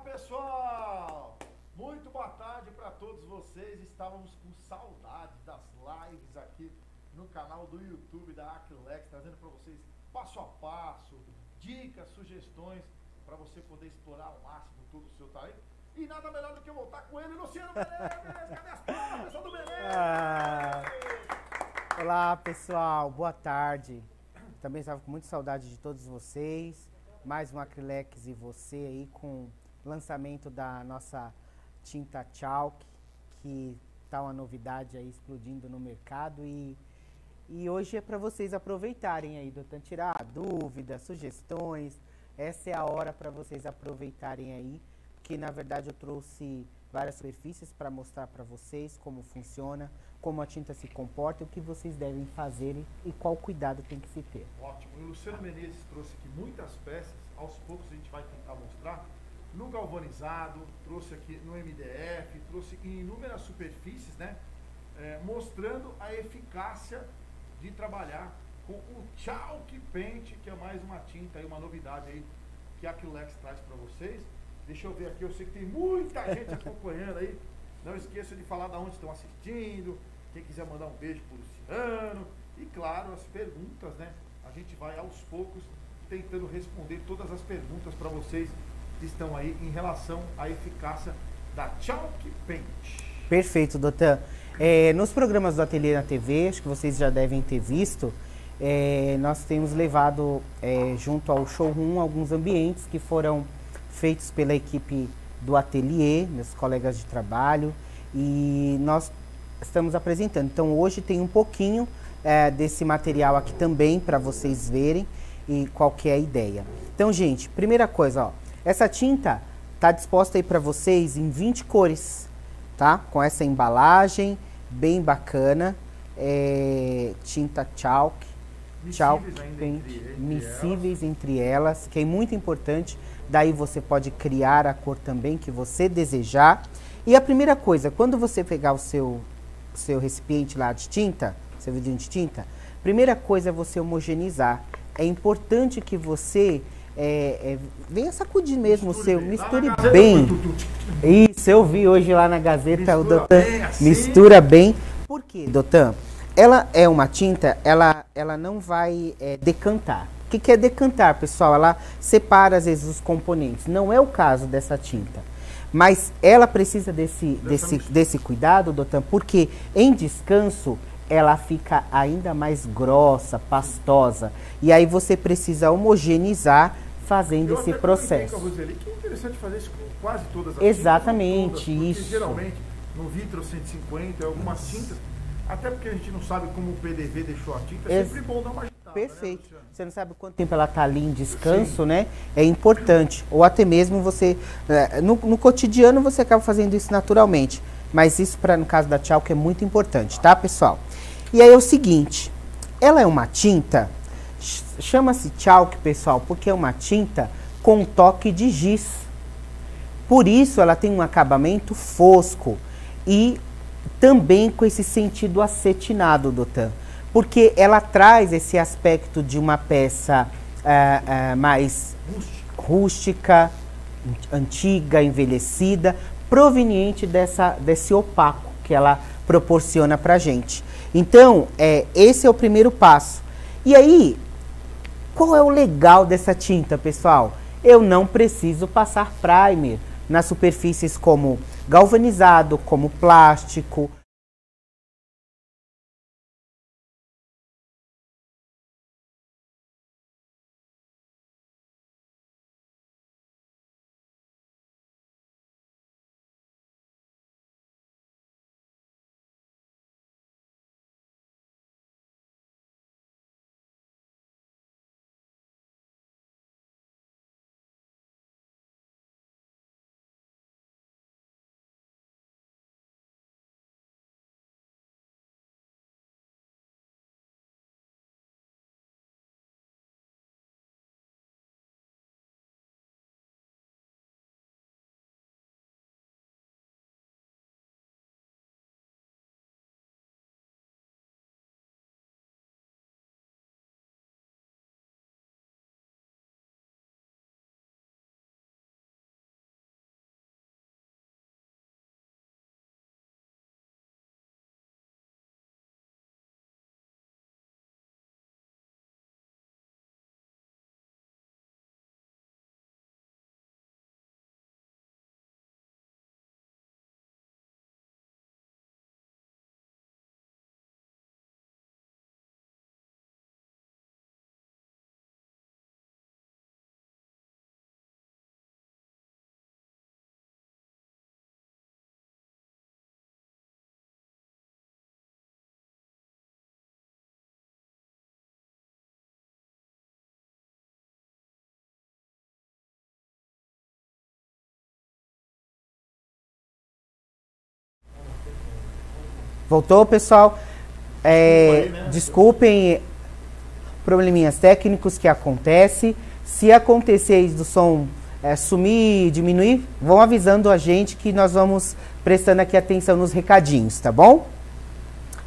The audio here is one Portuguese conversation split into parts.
pessoal! Muito boa tarde para todos vocês. Estávamos com saudade das lives aqui no canal do YouTube da Acrilex, trazendo para vocês passo a passo, dicas, sugestões para você poder explorar ao máximo todo o seu talento. E nada melhor do que voltar com ele, Luciano Menezes! Cadê as palmas, pessoal do Menezes? Ah. Olá, pessoal. Boa tarde. Também estava com muita saudade de todos vocês mais um Acrilex e você aí com lançamento da nossa tinta Chalk, que tá uma novidade aí explodindo no mercado e e hoje é para vocês aproveitarem aí, doutor, tirar dúvidas, sugestões. Essa é a hora para vocês aproveitarem aí, que na verdade eu trouxe várias superfícies para mostrar para vocês como funciona, como a tinta se comporta, o que vocês devem fazer e, e qual cuidado tem que se ter. Ótimo. E o Luciano Menezes trouxe aqui muitas peças, aos poucos a gente vai tentar mostrar. No galvanizado, trouxe aqui no MDF, trouxe em inúmeras superfícies, né? É, mostrando a eficácia de trabalhar com o Chalk Paint, que é mais uma tinta e uma novidade aí que a Aquilex traz para vocês. Deixa eu ver aqui, eu sei que tem muita gente acompanhando aí. Não esqueça de falar de onde estão assistindo. Quem quiser mandar um beijo pro Luciano. E claro, as perguntas, né? A gente vai aos poucos tentando responder todas as perguntas para vocês estão aí em relação à eficácia da Chalk Paint. Perfeito, doutor. É, nos programas do Ateliê na TV, acho que vocês já devem ter visto, é, nós temos levado é, junto ao showroom alguns ambientes que foram feitos pela equipe do ateliê, meus colegas de trabalho, e nós estamos apresentando. Então hoje tem um pouquinho é, desse material aqui também para vocês verem e qual que é a ideia. Então, gente, primeira coisa, ó, essa tinta está disposta aí para vocês em 20 cores, tá? Com essa embalagem bem bacana, é, tinta chalk, chalk paint, miscíveis entre elas, que é muito importante. Daí você pode criar a cor também que você desejar. E a primeira coisa, quando você pegar o seu, seu recipiente lá de tinta, seu vidrinho de tinta, primeira coisa é você homogeneizar. É importante que você é, é, venha sacudir mesmo misture o seu, misture bem. Isso, eu vi hoje lá na Gazeta, mistura o doutor bem, assim. mistura bem. Por quê, doutor? Ela é uma tinta, ela, ela não vai é, decantar. O que, que é decantar, pessoal? Ela separa, às vezes, os componentes. Não é o caso dessa tinta. Mas ela precisa desse, desse, desse cuidado, doutor, porque em descanso ela fica ainda mais grossa, pastosa. E aí você precisa homogeneizar fazendo esse processo. Com a Roseli, que é interessante fazer isso com quase todas as Exatamente, tintas, todas, isso. geralmente no Vitro 150, algumas isso. tintas, até porque a gente não sabe como o PDV deixou a tinta, é sempre bom dar uma agitada, né, Perfeito. Né, você não sabe quanto tempo ela está ali em descanso, Sim. né? É importante. Ou até mesmo você. É, no, no cotidiano você acaba fazendo isso naturalmente. Mas isso, para no caso da tchau, que é muito importante, tá, pessoal? E aí é o seguinte, ela é uma tinta, chama-se chalk, pessoal, porque é uma tinta com toque de giz. Por isso ela tem um acabamento fosco e também com esse sentido acetinado, Dotan. Porque ela traz esse aspecto de uma peça uh, uh, mais rústica, antiga, envelhecida, proveniente dessa, desse opaco que ela proporciona para gente. Então, é, esse é o primeiro passo. E aí, qual é o legal dessa tinta, pessoal? Eu não preciso passar primer nas superfícies como galvanizado, como plástico, Voltou, pessoal? É, aí, né? Desculpem probleminhas técnicos que acontecem. Se acontecer do som é, sumir, diminuir, vão avisando a gente que nós vamos prestando aqui atenção nos recadinhos, tá bom?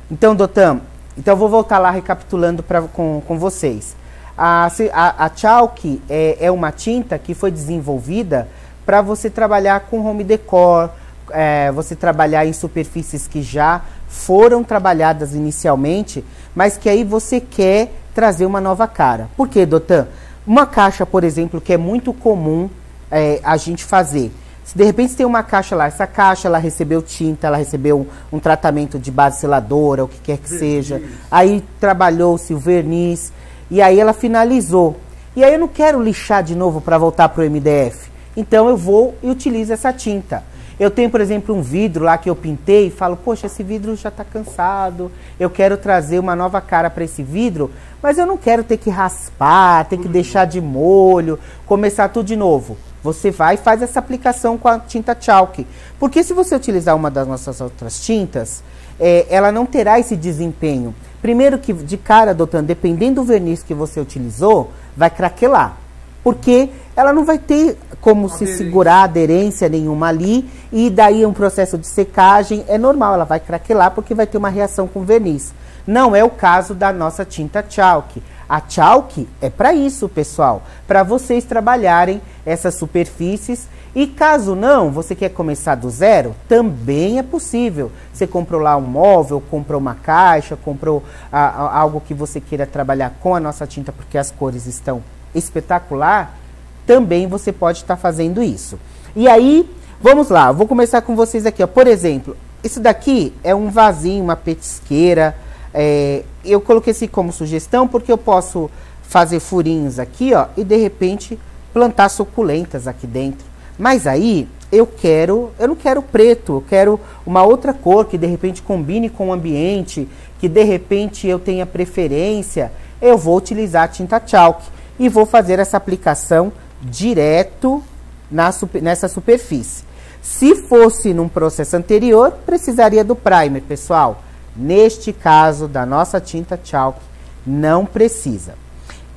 Então, Dotam, então eu vou voltar lá recapitulando pra, com, com vocês. A, a, a Chalk é, é uma tinta que foi desenvolvida para você trabalhar com home decor, é, você trabalhar em superfícies que já foram trabalhadas inicialmente, mas que aí você quer trazer uma nova cara. Por quê, Dotan? Uma caixa, por exemplo, que é muito comum é, a gente fazer. Se de repente tem uma caixa lá, essa caixa ela recebeu tinta, ela recebeu um, um tratamento de base seladora, o que quer que verniz. seja, aí trabalhou-se o verniz, e aí ela finalizou. E aí eu não quero lixar de novo para voltar para o MDF. Então eu vou e utilizo essa tinta. Eu tenho, por exemplo, um vidro lá que eu pintei e falo, poxa, esse vidro já está cansado, eu quero trazer uma nova cara para esse vidro, mas eu não quero ter que raspar, ter que deixar de molho, começar tudo de novo. Você vai e faz essa aplicação com a tinta chalk. Porque se você utilizar uma das nossas outras tintas, é, ela não terá esse desempenho. Primeiro que, de cara, doutor, dependendo do verniz que você utilizou, vai craquelar. Porque ela não vai ter como aderência. se segurar aderência nenhuma ali, e daí um processo de secagem é normal, ela vai craquelar porque vai ter uma reação com verniz. Não é o caso da nossa tinta chalk. A chalk é para isso, pessoal, para vocês trabalharem essas superfícies. E caso não, você quer começar do zero, também é possível. Você comprou lá um móvel, comprou uma caixa, comprou a, a, algo que você queira trabalhar com a nossa tinta, porque as cores estão espetacular, também você pode estar tá fazendo isso. E aí, vamos lá, vou começar com vocês aqui. Ó. Por exemplo, isso daqui é um vasinho, uma petisqueira. É, eu coloquei esse como sugestão porque eu posso fazer furinhos aqui, ó, e de repente plantar suculentas aqui dentro. Mas aí eu quero, eu não quero preto, eu quero uma outra cor que de repente combine com o ambiente, que de repente eu tenha preferência, eu vou utilizar tinta chalk e vou fazer essa aplicação direto na, nessa superfície. Se fosse num processo anterior, precisaria do primer, pessoal. Neste caso, da nossa tinta chalk, não precisa.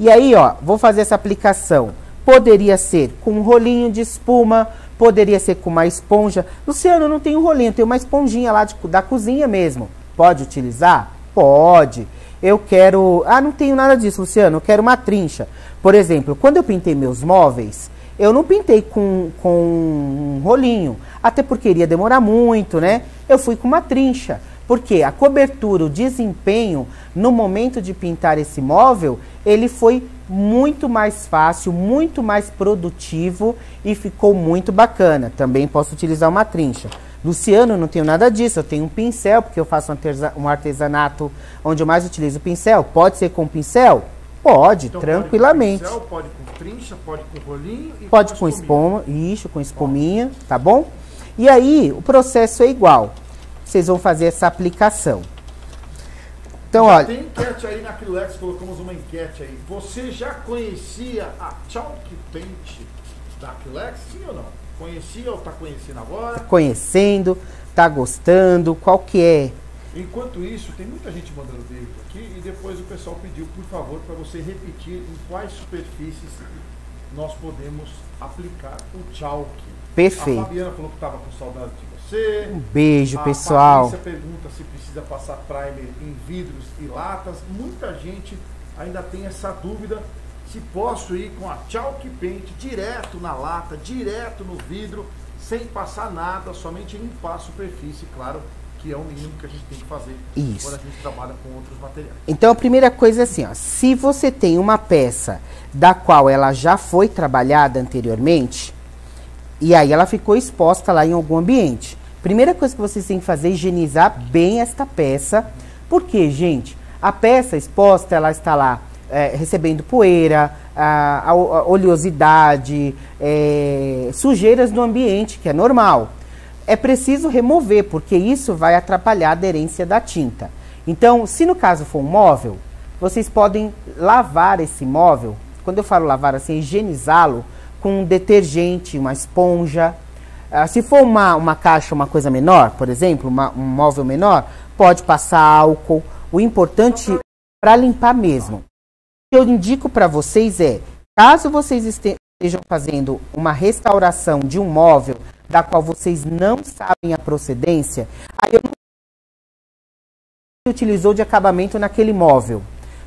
E aí, ó, vou fazer essa aplicação. Poderia ser com um rolinho de espuma, poderia ser com uma esponja. Luciano, não tem um rolinho, tem uma esponjinha lá de, da cozinha mesmo. Pode utilizar? Pode. Eu quero... Ah, não tenho nada disso, Luciano, eu quero uma trincha. Por exemplo, quando eu pintei meus móveis, eu não pintei com, com um rolinho, até porque iria demorar muito, né? Eu fui com uma trincha. Porque a cobertura, o desempenho no momento de pintar esse móvel, ele foi muito mais fácil, muito mais produtivo e ficou muito bacana. Também posso utilizar uma trincha. Luciano, não tenho nada disso, eu tenho um pincel, porque eu faço um artesanato onde eu mais utilizo pincel. Pode ser com pincel? Pode, então, tranquilamente. Pode com, pincel, pode com trincha, pode com rolinho e Pode com, com espuma, isso, com espuminha, tá bom? E aí, o processo é igual. Vocês vão fazer essa aplicação. Então, já olha. Tem enquete aí na Acrylex, colocamos uma enquete aí. Você já conhecia a Chalk Paint da Acrylex? Sim ou não? Conhecia ou está conhecendo agora? Tá conhecendo, tá gostando, qual que é Enquanto isso, tem muita gente mandando vídeo aqui e depois o pessoal pediu, por favor, para você repetir em quais superfícies nós podemos aplicar o chalk. Perfeito. A Fabiana falou que estava com saudade de você. Um beijo, a pessoal. A pergunta se precisa passar primer em vidros e latas. Muita gente ainda tem essa dúvida se posso ir com a chalk paint direto na lata, direto no vidro, sem passar nada, somente limpar a superfície, claro, que é o mínimo que a gente tem que fazer Isso. quando a gente trabalha com outros materiais. Então a primeira coisa é assim, ó, se você tem uma peça da qual ela já foi trabalhada anteriormente, e aí ela ficou exposta lá em algum ambiente. Primeira coisa que vocês têm que fazer é higienizar bem esta peça. Porque, gente, a peça exposta, ela está lá é, recebendo poeira, a, a, oleosidade, é, sujeiras do ambiente, que é normal é preciso remover, porque isso vai atrapalhar a aderência da tinta. Então, se no caso for um móvel, vocês podem lavar esse móvel, quando eu falo lavar assim, higienizá-lo com um detergente, uma esponja, ah, se for uma, uma caixa, uma coisa menor, por exemplo, uma, um móvel menor, pode passar álcool. O importante para limpar mesmo. O que eu indico para vocês é, caso vocês estejam fazendo uma restauração de um móvel da qual vocês não sabem a procedência, aí eu não utilizou de acabamento naquele móvel.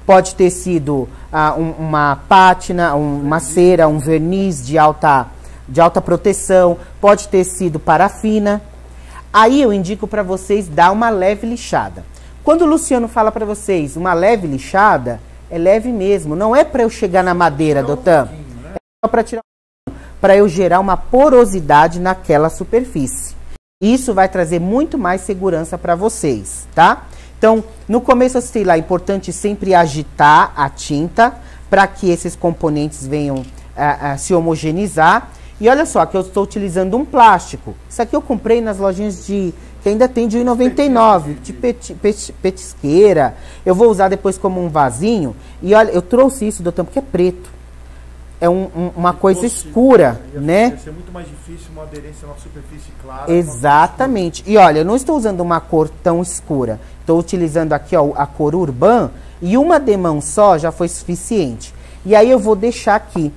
Pode ter sido ah, um, uma pátina, um, uma cera, um verniz de alta, de alta proteção, pode ter sido parafina. Aí eu indico para vocês dar uma leve lixada. Quando o Luciano fala para vocês uma leve lixada, é leve mesmo. Não é para eu chegar na madeira, Dotan. Né? É só para tirar para eu gerar uma porosidade naquela superfície. Isso vai trazer muito mais segurança para vocês, tá? Então, no começo citei lá, é importante sempre agitar a tinta para que esses componentes venham a, a, se homogeneizar. E olha só, que eu estou utilizando um plástico. Isso aqui eu comprei nas lojinhas de que ainda tem de 1,99 de peti, peti, petisqueira. Eu vou usar depois como um vasinho. E olha, eu trouxe isso, doutor, porque é preto. É um, um, uma coisa escura, né? Vai ser muito mais difícil uma aderência na superfície clara. Exatamente. E olha, eu não estou usando uma cor tão escura. Estou utilizando aqui ó, a cor Urban e uma demão só já foi suficiente. E aí eu vou deixar aqui.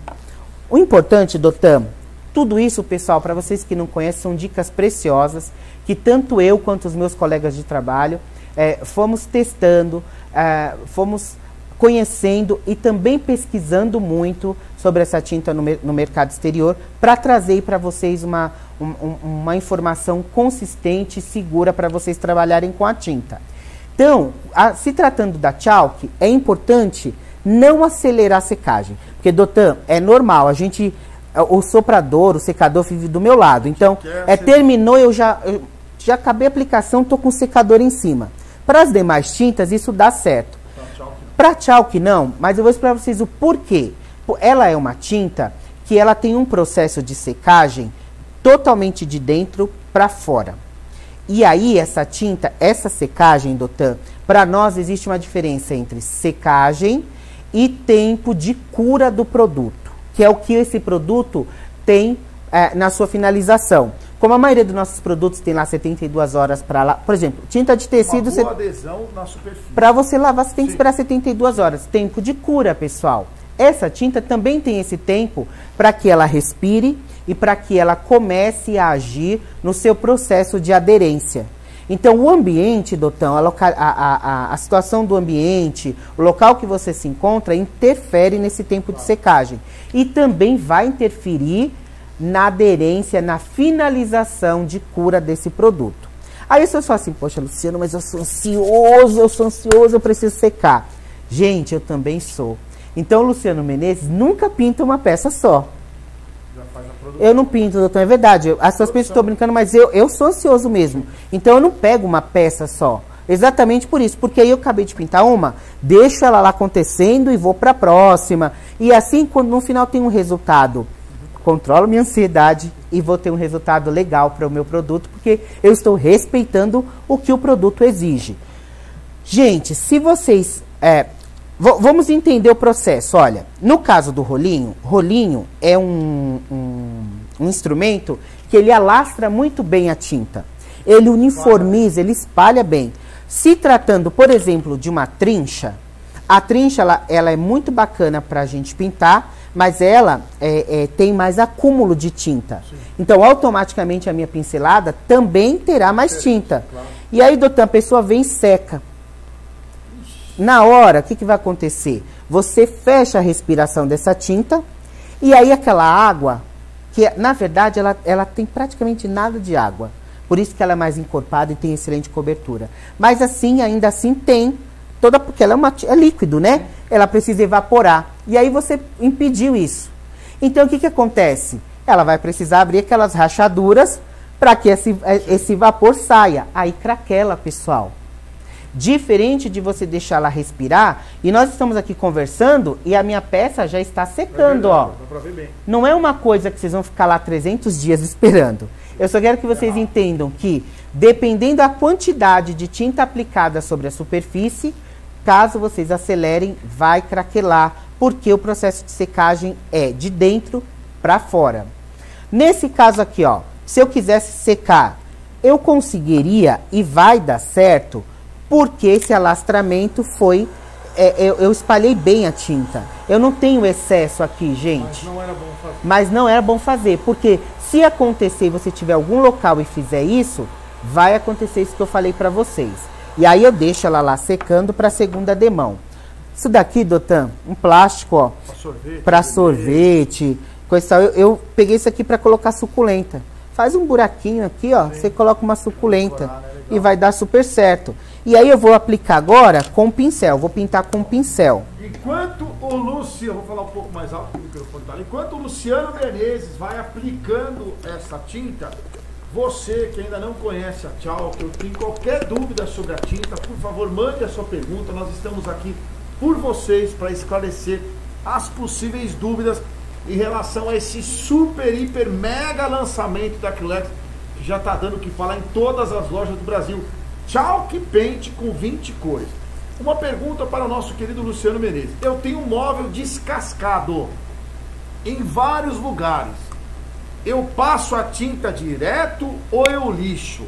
O importante, Dotam, tudo isso, pessoal, para vocês que não conhecem, são dicas preciosas que tanto eu quanto os meus colegas de trabalho é, fomos testando, é, fomos conhecendo e também pesquisando muito sobre essa tinta no, no mercado exterior para trazer para vocês uma, um, uma informação consistente e segura para vocês trabalharem com a tinta. Então, a, se tratando da chalk, é importante não acelerar a secagem. Porque, Dotan, é normal, a gente. O soprador, o secador vive do meu lado. Então, é, terminou, eu já, eu já acabei a aplicação, estou com o secador em cima. Para as demais tintas, isso dá certo. Para chalk não, mas eu vou explicar para vocês o porquê. Ela é uma tinta que ela tem um processo de secagem totalmente de dentro para fora. E aí, essa tinta, essa secagem, Dotan, para nós existe uma diferença entre secagem e tempo de cura do produto, que é o que esse produto tem é, na sua finalização. Como a maioria dos nossos produtos tem lá 72 horas para lá, por exemplo, tinta de tecido. Boa adesão na superfície. Para você lavar, você tem Sim. que esperar 72 horas. Tempo de cura, pessoal. Essa tinta também tem esse tempo para que ela respire e para que ela comece a agir no seu processo de aderência. Então, o ambiente, Dotão, a, loca a, a, a, situação do ambiente, o local que você se encontra, interfere nesse tempo de secagem. E também vai interferir na aderência, na finalização de cura desse produto. Aí você fala assim, poxa, Luciano, mas eu sou ansioso, eu sou ansioso, eu preciso secar. Gente, eu também sou. Então, Luciano Menezes nunca pinta uma peça só. Eu não pinto, doutor, é verdade. As pessoas pensam que estou brincando, mas eu, eu sou ansioso mesmo. Então eu não pego uma peça só. Exatamente por isso, porque aí eu acabei de pintar uma, deixo ela lá acontecendo e vou para a próxima. E assim, quando no final tem um resultado, controlo minha ansiedade e vou ter um resultado legal para o meu produto, porque eu estou respeitando o que o produto exige. Gente, se vocês é, vamos entender o processo. Olha, no caso do rolinho, rolinho é um, um, um, instrumento que ele alastra muito bem a tinta. Ele uniformiza, ele espalha bem. Se tratando, por exemplo, de uma trincha, a trincha ela, ela é muito bacana para a gente pintar, mas ela é, é, tem mais acúmulo de tinta. Sim. Então, automaticamente a minha pincelada também terá mais tinta. Claro. E aí, doutor, a pessoa vem seca. Na hora, o que, que vai acontecer? Você fecha a respiração dessa tinta e aí aquela água, que na verdade ela, ela tem praticamente nada de água. Por isso que ela é mais encorpada e tem excelente cobertura. Mas assim, ainda assim tem toda porque ela é, uma, é líquido, né? Ela precisa evaporar. E aí você impediu isso. Então o que, que acontece? Ela vai precisar abrir aquelas rachaduras para que esse, esse vapor saia. Aí craquela, pessoal. Diferente de você deixar ela respirar, e nós estamos aqui conversando e a minha peça já está secando, ó. Não é uma coisa que vocês vão ficar lá 300 dias esperando. Eu só quero que vocês entendam que, dependendo da quantidade de tinta aplicada sobre a superfície, caso vocês acelerem, vai craquelar, porque o processo de secagem é de dentro para fora. Nesse caso aqui, ó, se eu quisesse secar, eu conseguiria e vai dar certo, porque esse alastramento foi. É, eu, eu, espalhei bem a tinta. Eu não tenho excesso aqui, gente. Mas não era bom fazer. Mas não era bom fazer, porque se acontecer e você tiver algum local e fizer isso, vai acontecer isso que eu falei para vocês. E aí eu deixo ela lá secando para a segunda demão. Isso daqui, Dotan, um plástico, ó. Para sorvete. Pra sorvete coisa eu, eu peguei isso aqui para colocar suculenta. Faz um buraquinho aqui, ó. Sim. Você coloca uma suculenta né? e vai dar super certo. E aí eu vou aplicar agora com pincel. Vou pintar com pincel. Enquanto o Luciano, vou falar um pouco mais alto o microfone tá ali. Enquanto o Luciano Menezes vai aplicando essa tinta, você que ainda não conhece a eu tenho qualquer dúvida sobre a tinta, por favor, mande a sua pergunta. Nós estamos aqui por vocês para esclarecer as possíveis dúvidas em relação a esse super, hiper, mega lançamento da Acrylex, que já está dando o que falar em todas as lojas do Brasil. Chalk Paint com 20 cores. Uma pergunta para o nosso querido Luciano Menezes. Eu tenho um móvel descascado em vários lugares. Eu passo a tinta direto ou eu lixo?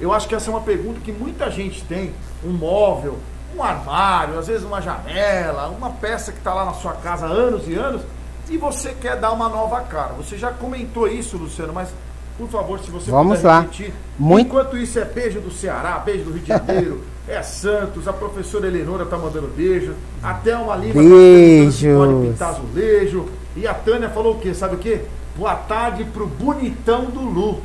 Eu acho que essa é uma pergunta que muita gente tem. Um móvel, um armário, às vezes uma janela, uma peça que está lá na sua casa há anos e anos e você quer dar uma nova cara. Você já comentou isso, Luciano, mas por favor, se você Vamos puder lá. repetir. Muito... Enquanto isso é beijo do Ceará, beijo do Rio de Janeiro, é Santos, a professora Eleonora tá mandando beijo, até uma Lima beijo. Tá pode pintar azulejo. E a Tânia falou o quê? Sabe o quê? Boa tarde pro bonitão do Lu.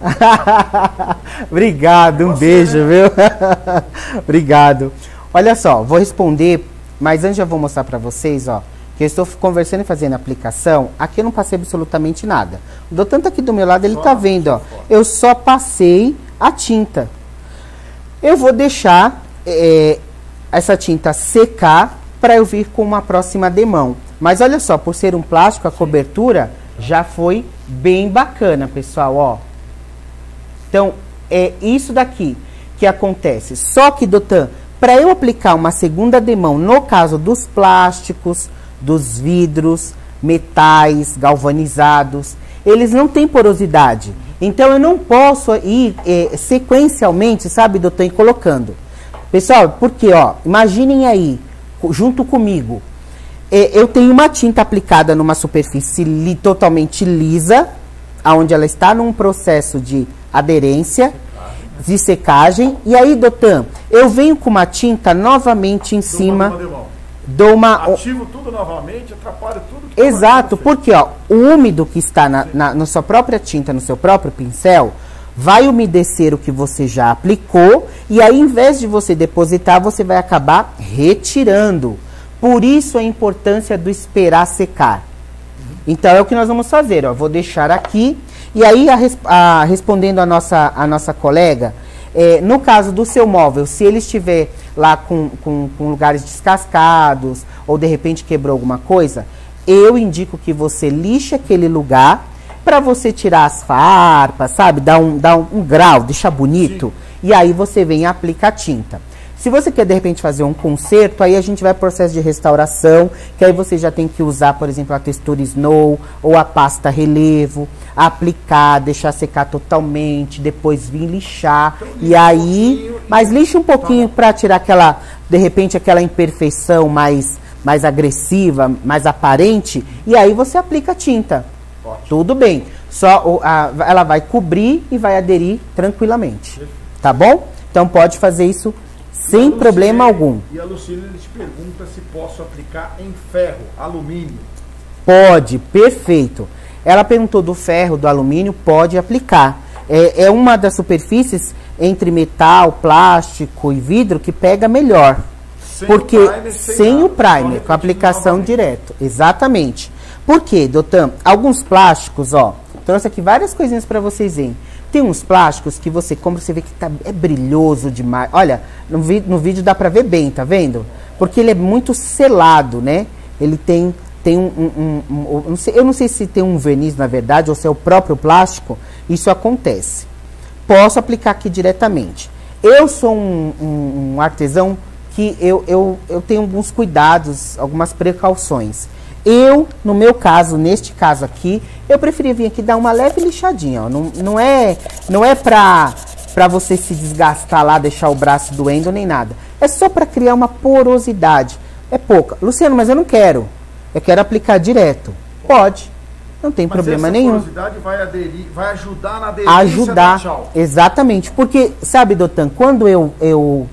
Obrigado, um beijo, né? viu? Obrigado. Olha só, vou responder, mas antes já vou mostrar para vocês, ó que eu estou conversando e fazendo aplicação, aqui eu não passei absolutamente nada. O doutor está aqui do meu lado, ele está vendo, ó. Eu só passei a tinta. Eu vou deixar é, essa tinta secar para eu vir com uma próxima demão. Mas olha só, por ser um plástico, a cobertura já foi bem bacana, pessoal, ó. Então, é isso daqui que acontece. Só que, doutor, para eu aplicar uma segunda demão, no caso dos plásticos, dos vidros, metais galvanizados, eles não têm porosidade. Então eu não posso ir é, sequencialmente, sabe, doutor, colocando. Pessoal, porque, ó, imaginem aí, junto comigo, eu tenho uma tinta aplicada numa superfície li, totalmente lisa, aonde ela está num processo de aderência, de secagem, e aí, doutor, eu venho com uma tinta novamente em cima dou uma. Ativo tudo novamente, atrapalho tudo. Exato, porque ó, o úmido que está na, na, na sua própria tinta, no seu próprio pincel, vai umedecer o que você já aplicou e aí, em vez de você depositar, você vai acabar retirando. Por isso a importância do esperar secar. Então é o que nós vamos fazer. Ó. Vou deixar aqui. E aí, a, a, respondendo a nossa, a nossa colega, é, no caso do seu móvel, se ele estiver lá com, com, com lugares descascados ou de repente quebrou alguma coisa, eu indico que você lixe aquele lugar para você tirar as farpas, sabe? Dar um, dar um, um grau, deixar bonito. Sim. E aí você vem e aplica a tinta. Se você quer de repente fazer um conserto, aí a gente vai processo de restauração, que aí você já tem que usar, por exemplo, a textura Snow ou a pasta relevo, aplicar, deixar secar totalmente, depois vir lixar então, e aí, um mas lixa um pouquinho tá para tirar aquela, de repente, aquela imperfeição mais mais agressiva, mais aparente, e aí você aplica a tinta. Ótimo. Tudo bem. Só a, ela vai cobrir e vai aderir tranquilamente. Tá bom? Então pode fazer isso sem problema algum. E a Lucília te pergunta se posso aplicar em ferro, alumínio. Pode, perfeito. Ela perguntou do ferro, do alumínio, pode aplicar. É, é uma das superfícies entre metal, plástico e vidro que pega melhor. Sem porque o primer, sem, sem o primer, com aplicação direto. Exatamente. Por quê, doutor? Alguns plásticos, ó, trouxe aqui várias coisinhas para vocês verem. Tem uns plásticos que você compra, você vê que tá, é brilhoso demais. Olha, no, vi, no vídeo dá pra ver bem, tá vendo? Porque ele é muito selado, né? Ele tem, tem um, um, um, um sei, eu não sei se tem um verniz, na verdade, ou se é o próprio plástico. Isso acontece. Posso aplicar aqui diretamente. Eu sou um, artesão que eu, eu, eu tenho alguns cuidados, algumas precauções. Eu, no meu caso, neste caso aqui, eu preferia vir aqui dar uma leve lixadinha. Ó. Não, não é, não é pra, pra você se desgastar lá, deixar o braço doendo nem nada. É só para criar uma porosidade. É pouca. Luciano, mas eu não quero. Eu quero aplicar direto. Pode. Não tem Mas problema essa nenhum. porosidade vai, aderir, vai ajudar na aderência ajudar. Exatamente. Porque, sabe, Dotan, quando eu, eu,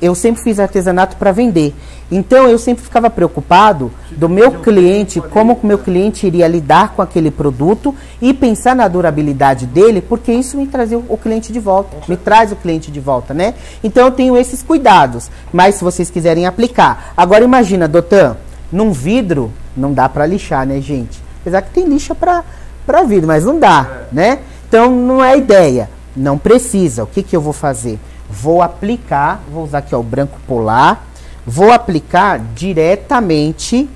eu sempre fiz artesanato para vender. Então eu sempre ficava preocupado do meu cliente, como o meu cliente iria lidar com aquele produto e pensar na durabilidade dele, porque isso me trazia o cliente de volta, me traz o cliente de volta, né? Então eu tenho esses cuidados. Mas se vocês quiserem aplicar. Agora imagina, Dotan, num vidro não dá para lixar, né, gente? Apesar que tem lixa para para vidro, mas não dá, né? Então não é ideia. Não precisa. O que que eu vou fazer? Vou aplicar, vou usar aqui ó, o branco polar, vou aplicar diretamente.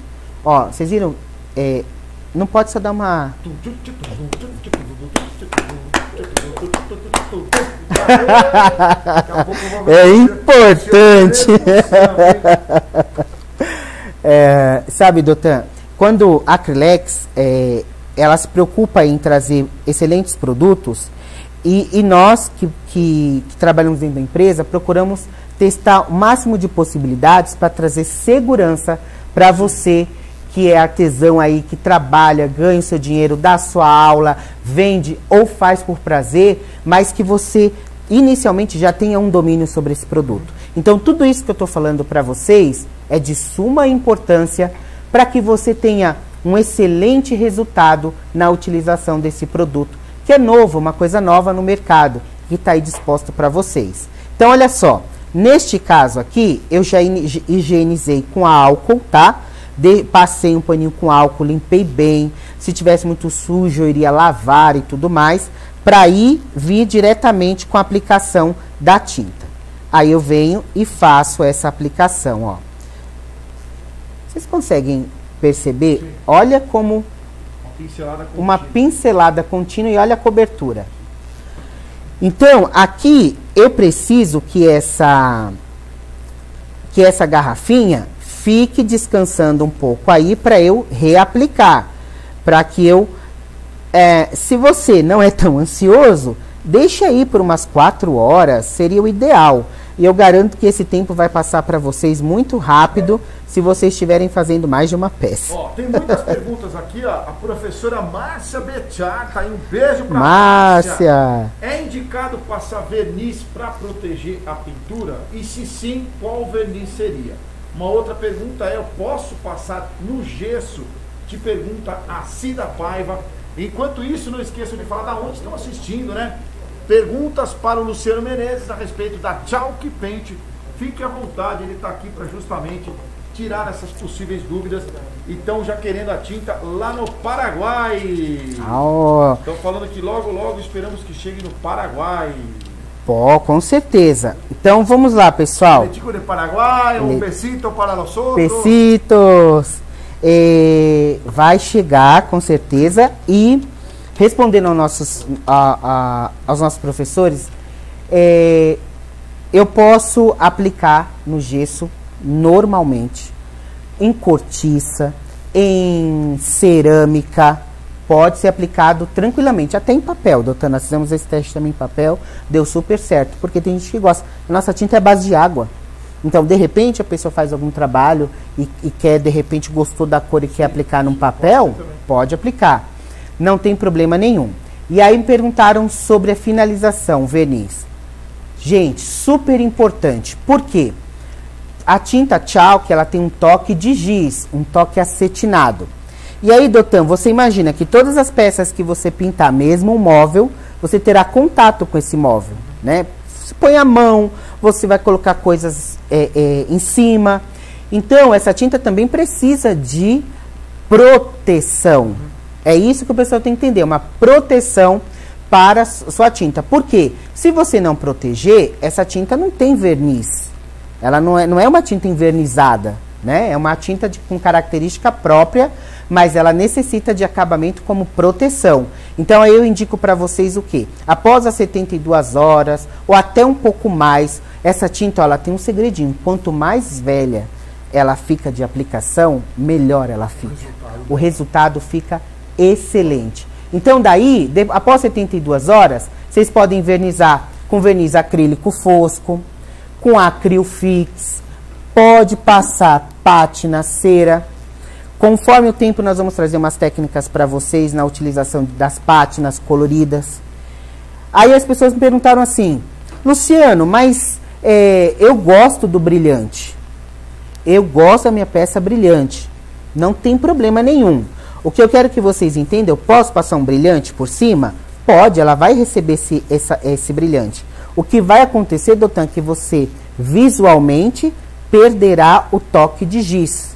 Ó, vocês viram? É, não pode só dar uma. É ver- importante. É, sabe, Dotan, quando a Acrylex é, ela se preocupa em trazer excelentes produtos e, e nós que, que, que trabalhamos dentro da empresa procuramos testar o máximo de possibilidades para trazer segurança para você que é artesão aí, que trabalha, ganha o seu dinheiro, dá sua aula, vende ou faz por prazer, mas que você inicialmente já tenha um domínio sobre esse produto. Então, tudo isso que eu estou falando para vocês é de suma importância para que você tenha um excelente resultado na utilização desse produto, que é novo, uma coisa nova no mercado, que está aí disposto para vocês. Então, olha só, neste caso aqui, eu já higienizei com álcool, tá? De- passei um paninho com álcool, limpei bem. Se tivesse muito sujo, eu iria lavar e tudo mais, para ir vir diretamente com a aplicação da tinta. Aí eu venho e faço essa aplicação, ó. Vocês conseguem perceber? Olha como pincelada com uma pincelada contínua e olha a cobertura. Então, aqui eu preciso que essa que essa garrafinha fique descansando um pouco aí para eu reaplicar, para que eu é, se você não é tão ansioso, deixa aí por umas quatro horas, seria o ideal. E eu garanto que esse tempo vai passar para vocês muito rápido se vocês estiverem fazendo mais de uma peça. Ó, tem muitas perguntas aqui, ó. A professora Márcia Bechar tá aí. Um beijo pra Márcia! É indicado passar verniz para proteger a pintura? E se sim, qual verniz seria? Uma outra pergunta é: eu posso passar no gesso? Te pergunta a Cida Paiva. Enquanto isso, não esqueçam de falar da onde estão assistindo, né? Perguntas para o Luciano Menezes a respeito da Chalk Paint. Fique à vontade, ele está aqui para justamente tirar essas possíveis dúvidas. Então, já querendo a tinta lá no Paraguai. Estão falando que logo, logo esperamos que chegue no Paraguai. Pó, com certeza. Então vamos lá, pessoal. México de Paraguai, um Le- besito para nós outros. Besitos. Vai chegar, com certeza. E respondendo aos nossos, a- a- aos nossos professores, eh, eu posso aplicar no gesso normalmente, em cortiça, em cerâmica, pode ser aplicado tranquilamente, até em papel, doutora. Nós fizemos esse teste também em papel, deu super certo, porque tem gente que gosta. Nossa tinta é base de água. Então, de repente, a pessoa faz algum trabalho e, e quer, de repente, gostou da cor e quer aplicar num papel, pode aplicar. Não tem problema nenhum. E aí me perguntaram sobre a finalização, verniz. Gente, super importante. Por quê? A tinta chalk, ela tem um toque de giz, um toque acetinado. E aí, Dotan, você imagina que todas as peças que você pintar, mesmo o móvel, você terá contato com esse móvel, né? Você põe a mão, você vai colocar coisas é, é, em cima. Então, essa tinta também precisa de proteção. É isso que o pessoal tem que entender, uma proteção para sua tinta. Por quê? Se você não proteger, essa tinta não tem verniz. Ela não é, não é uma tinta envernizada, né? É uma tinta de, com característica própria, mas ela necessita de acabamento como proteção. Então eu indico para vocês o quê? Após as 72 horas ou até um pouco mais, essa tinta ó, ela tem um segredinho. Quanto mais velha ela fica de aplicação, melhor ela fica. o resultado fica excelente. Então daí, de, após 72 horas, vocês podem vernizar com verniz acrílico fosco, com acrilfix, pode passar pátina, cera. Conforme o tempo, nós vamos trazer umas técnicas para vocês na utilização das pátinas coloridas. Aí as pessoas me perguntaram assim, Luciano, mas é, eu gosto do brilhante. Eu gosto da minha peça brilhante. Não tem problema nenhum. O que eu quero que vocês entendam, eu posso passar um brilhante por cima? Pode, ela vai receber esse, essa, esse brilhante. O que vai acontecer, Dotan, é que você visualmente perderá o toque de giz.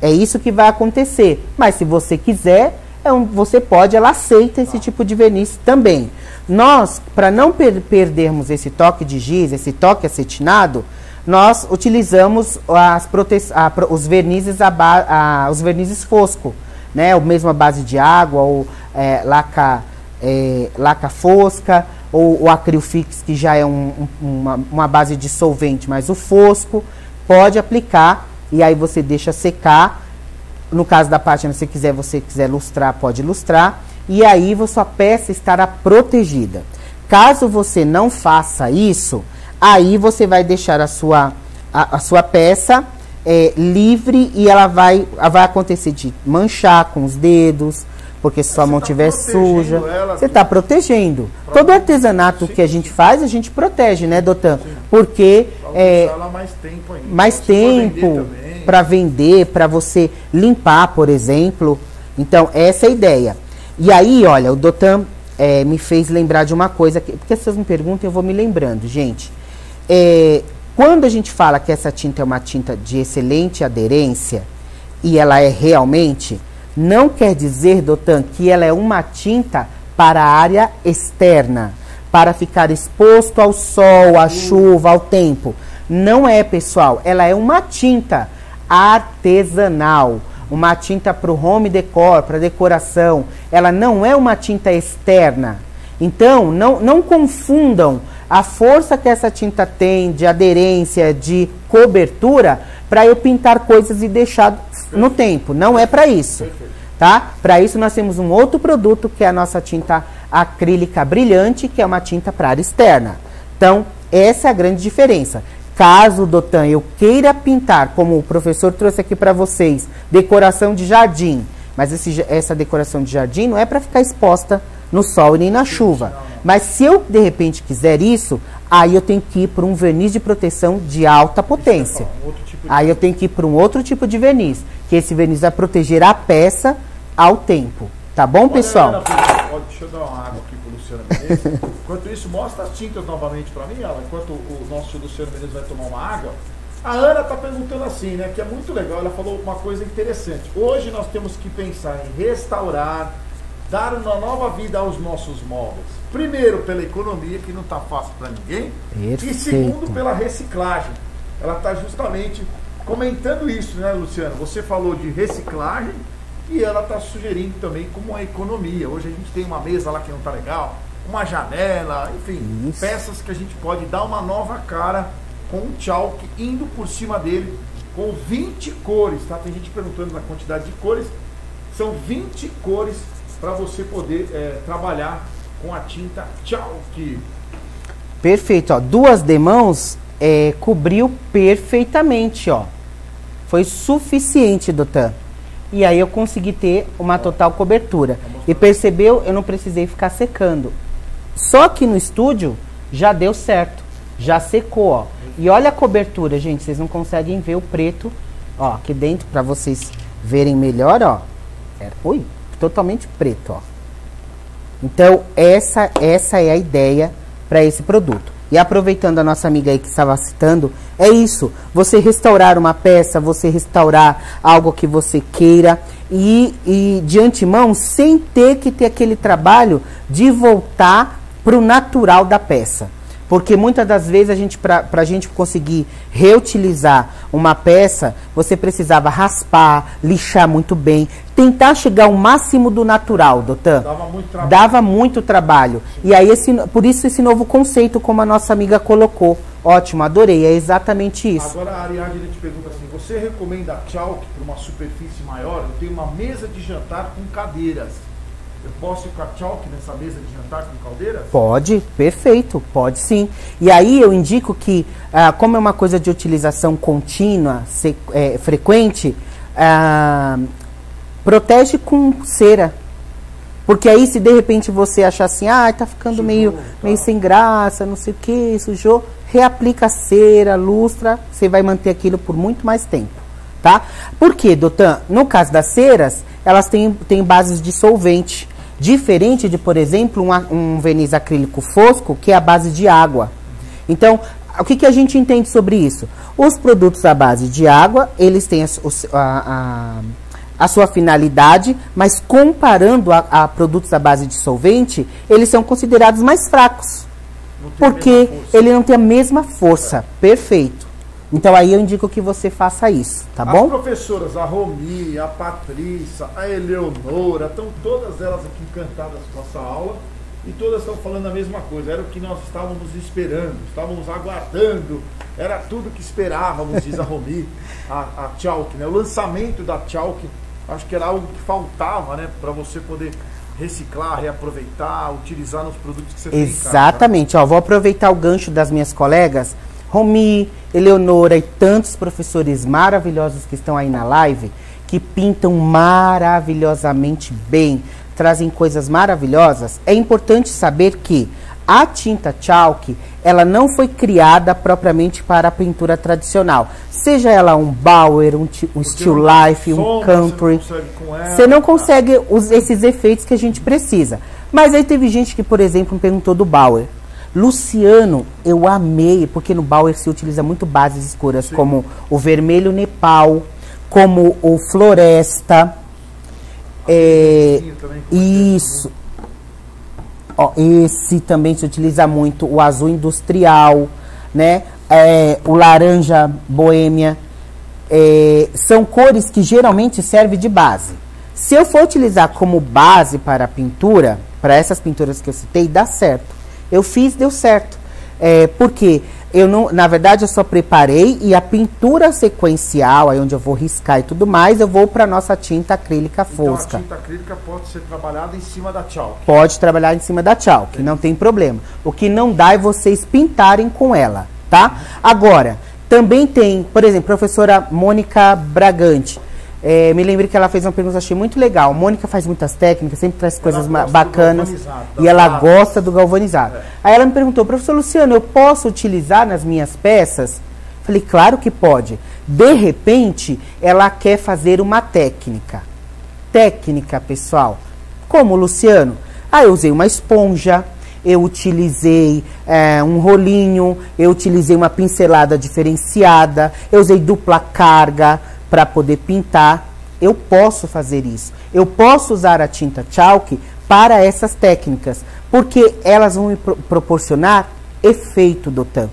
É isso que vai acontecer. Mas se você quiser, é um, você pode, ela aceita esse tipo de verniz também. Nós, para não per perdermos esse toque de giz, esse toque acetinado, nós utilizamos as a, os vernizes a, os vernizes fosco, né? O mesmo a base de água ou é, laca, é, laca fosca ou o acrilfix que já é um, um, uma, uma base de solvente, mas o fosco pode aplicar e aí você deixa secar. No caso da página, se quiser, você quiser lustrar, pode lustrar e aí sua peça estará protegida. Caso você não faça isso, aí você vai deixar a sua, a, a sua peça é, livre e ela vai, vai acontecer de manchar com os dedos, porque se sua mão estiver tá suja, você está protegendo. Todo artesanato sim, que a gente faz, a gente protege, né, Dotan? Sim. Porque é, mais tempo, mais tempo para vender, para você limpar, por exemplo. Então, essa é a ideia. E aí, olha, o Dotan é, me fez lembrar de uma coisa, que, porque vocês me perguntam, eu vou me lembrando, gente. É, quando a gente fala que essa tinta é uma tinta de excelente aderência, e ela é realmente, não quer dizer, Dotan, que ela é uma tinta para a área externa, para ficar exposto ao sol, à chuva, ao tempo. Não é, pessoal. Ela é uma tinta artesanal uma tinta para o home decor, para decoração, ela não é uma tinta externa. Então, não, não confundam a força que essa tinta tem de aderência, de cobertura, para eu pintar coisas e deixar no tempo. Não é para isso. Tá? Para isso, nós temos um outro produto, que é a nossa tinta acrílica brilhante, que é uma tinta para área externa. Então, essa é a grande diferença. Caso, Dotan, eu queira pintar, como o professor trouxe aqui para vocês, decoração de jardim, mas esse, essa decoração de jardim não é para ficar exposta no sol e nem na chuva. Mas se eu, de repente, quiser isso, aí eu tenho que ir para um verniz de proteção de alta potência. Tipo aí eu tenho que ir para um outro tipo de verniz, que esse verniz vai proteger a peça ao tempo. Tá bom, pessoal? deixa eu dar uma água aqui pro Luciano Menezes. Enquanto isso, mostra as tintas novamente para mim, ela. Enquanto o nosso Luciano Menezes vai tomar uma água. A Ana está perguntando assim, né? Que é muito legal. Ela falou uma coisa interessante. Hoje nós temos que pensar em restaurar, dar uma nova vida aos nossos móveis. Primeiro, pela economia, que não está fácil para ninguém. Perfeito. E segundo, pela reciclagem. Ela está justamente comentando isso, né, Luciano? Você falou de reciclagem e ela está sugerindo também como uma economia. Hoje a gente tem uma mesa lá que não está legal, uma janela, enfim, Isso. peças que a gente pode dar uma nova cara com um chalk indo por cima dele com 20 cores, tá? Tem gente perguntando na quantidade de cores. São 20 cores para você poder é, trabalhar com a tinta chalk. Perfeito, ó. Duas demãos é, cobriu perfeitamente, ó. Foi suficiente, doutor. E aí eu consegui ter uma total cobertura. E percebeu, eu não precisei ficar secando. Só que no estúdio já deu certo. Já secou, ó. E olha a cobertura, gente. Vocês não conseguem ver o preto, ó, aqui dentro para vocês verem melhor, ó. É, ui, totalmente preto, ó. Então, essa essa é a ideia para esse produto. E aproveitando a nossa amiga aí que estava citando, é isso. Você restaurar uma peça, você restaurar algo que você queira e, e de antemão, sem ter que ter aquele trabalho de voltar para o natural da peça. Porque muitas das vezes a gente, para a gente conseguir reutilizar uma peça, você precisava raspar, lixar muito bem, tentar chegar ao máximo do natural, Dotan. Dava muito trabalho. Dava muito trabalho. E aí, esse, por isso esse novo conceito, como a nossa amiga colocou. Ótimo, adorei, é exatamente isso. Agora a Ariadne te pergunta assim, você recomenda chalk para uma superfície maior? Eu tenho uma mesa de jantar com cadeiras. Eu posso ir com a chalk nessa mesa de jantar com cadeiras? Pode, perfeito, pode sim. E aí eu indico que, ah, como é uma coisa de utilização contínua, se, é, frequente, ah, protege com cera. Porque aí se de repente você achar assim, ah, tá ficando Sujou, meio, tá. meio sem graça, não sei o que, sujou, reaplica a cera, lustra, você vai manter aquilo por muito mais tempo, tá? Por quê, Doutan? No caso das ceras, elas têm, têm bases de solvente, diferente de, por exemplo, um, um verniz acrílico fosco, que é a base de água. Então, o que, que a gente entende sobre isso? Os produtos à base de água, eles têm a, a- a- a sua finalidade, mas comparando a, a produtos à base de solvente, eles são considerados mais fracos. Porque ele não tem a mesma força. Perfeito. Então aí eu indico que você faça isso, tá As bom? professoras, a Romi, a Patrícia, a Eleonora, estão todas elas aqui encantadas com essa aula e todas estão falando a mesma coisa. Era o que nós estávamos esperando, estávamos aguardando, era tudo que esperávamos, diz a Romi, a, a Chalk, né? O lançamento da Chalk, acho que era algo que faltava, né? Para você poder reciclar, reaproveitar, utilizar nos produtos que você tem em casa. Exatamente. Ó, vou aproveitar o gancho das minhas colegas, Romi, Eleonora e tantos professores maravilhosos que estão aí na live, que pintam maravilhosamente bem, trazem coisas maravilhosas. É importante saber que a tinta chalk, ela não foi criada propriamente para a pintura tradicional. Seja ela um Bauer, um, um Still Life, um Country. Você não consegue Você não tá? consegue os- esses efeitos que a gente precisa. Mas aí teve gente que, por exemplo, me perguntou do Bauer. Luciano, eu amei, porque no Bauer se utiliza muito bases escuras, Sim. como o vermelho Nepal, como o Floresta. É, isso. Ó, esse também se utiliza muito, o azul industrial, né? É, o laranja boêmia. É, são cores que geralmente servem de base. Se eu for utilizar como base para a pintura, para essas pinturas que eu citei, dá certo. Eu fiz, deu certo. É, porque eu não, na verdade, eu só preparei e a pintura sequencial, aí onde eu vou riscar e tudo mais, eu vou para nossa tinta acrílica Então fosca a tinta acrílica pode ser trabalhada em cima da chalk. pode trabalhar em cima da chalk, não tem problema. O que não dá é vocês pintarem com ela, tá? Agora, também tem, por exemplo, professora Mônica Bragante. É, me lembrei que ela fez uma pergunta, achei muito legal. Mônica faz muitas técnicas, sempre traz coisas bacanas. E ela gosta do galvanizado. É. Aí ela me perguntou, professor Luciano, eu posso utilizar nas minhas peças? Falei, claro que pode. De repente, ela quer fazer uma técnica. Técnica, pessoal. Como, Luciano? Ah, eu usei uma esponja, eu utilizei eh, um rolinho, eu utilizei uma pincelada diferenciada, eu usei dupla carga para poder pintar. Eu posso fazer isso. Eu posso usar a tinta chalk para essas técnicas, porque elas vão me pro- proporcionar efeito, Dotan.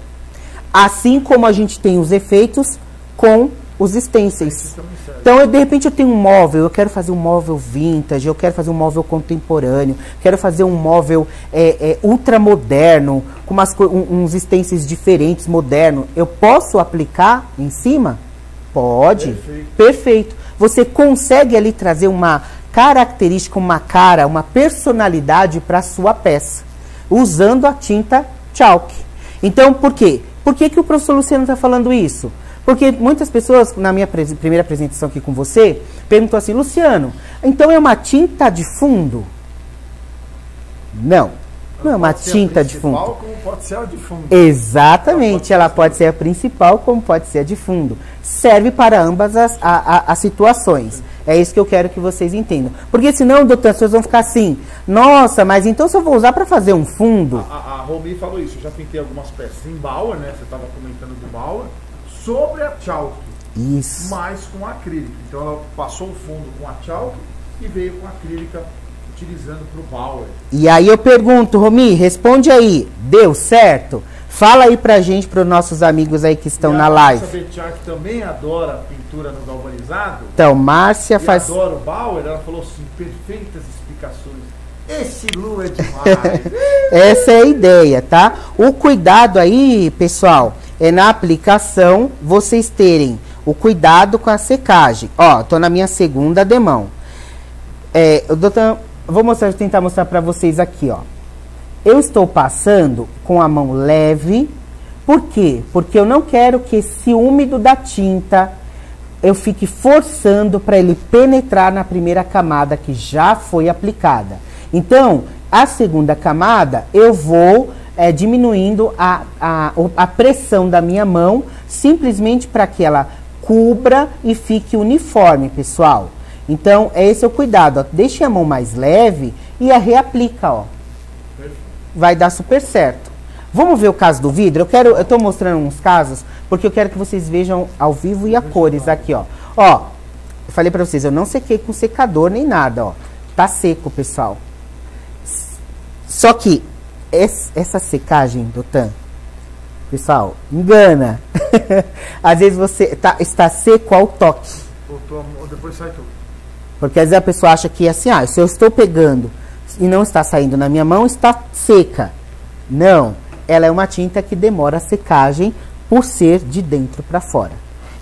Assim como a gente tem os efeitos com os stencils. Então, eu, de repente, eu tenho um móvel, eu quero fazer um móvel vintage, eu quero fazer um móvel contemporâneo, quero fazer um móvel é, é, ultramoderno, com umas, um- uns stencils diferentes, moderno. Eu posso aplicar em cima? Pode. Perfeito. Perfeito. Você consegue ali trazer uma característica, uma cara, uma personalidade para a sua peça, usando a tinta chalk. Então, por quê? Por que, que o professor Luciano está falando isso? Porque muitas pessoas, na minha primeira apresentação aqui com você, perguntou assim, Luciano, então é uma tinta de fundo? Não, não é uma Pode ser a tinta de principal, fundo. Como pode ser a de fundo. Exatamente, ela pode ser a principal, como pode ser a de fundo. Serve para ambas as, a- a- as situações. É isso que eu quero que vocês entendam. Porque senão, doutor, as pessoas vão ficar assim, nossa, mas então se eu vou usar para fazer um fundo, A, a Romi falou isso, eu já pintei algumas peças em Bauer, né? Você estava comentando do Bauer, sobre a chalk, isso. mas com acrílico. Então ela passou o fundo com a chalk e veio com a acrílica utilizando para o Bauer. E aí eu pergunto, Romi, responde aí, deu certo? Fala aí pra gente, pros nossos amigos aí que estão e na a live. Márcia que também adora pintura no galvanizado, Então, Márcia faz. adora o Bauer, ela falou assim, perfeitas explicações. Esse Lu é demais. Essa é a ideia, tá? O cuidado aí, pessoal, é na aplicação vocês terem o cuidado com a secagem. Ó, tô na minha segunda demão. É, doutor, vou mostrar, tentar mostrar para vocês aqui, ó. Eu estou passando com a mão leve. Por quê? Porque eu não quero que esse úmido da tinta eu fique forçando para ele penetrar na primeira camada que já foi aplicada. Então, a segunda camada eu vou é, diminuindo a, a, a pressão da minha mão, simplesmente para que ela cubra e fique uniforme, pessoal. Então, esse é o cuidado. Ó. Deixe a mão mais leve e a reaplica, ó. Vai dar super certo. Vamos ver o caso do vidro? Eu quero, eu estou mostrando uns casos porque eu quero que vocês vejam ao vivo e a cores aqui, ó. Ó, eu falei para vocês, eu não sequei com secador nem nada, ó. Tá seco, pessoal. Só que essa secagem do TAN, pessoal, engana. às vezes você tá, está seco ao toque. Depois sai tudo. Porque às vezes a pessoa acha que assim, ah, se eu estou pegando e não está saindo na minha mão, está seca. Não, ela é uma tinta que demora a secagem por ser de dentro para fora.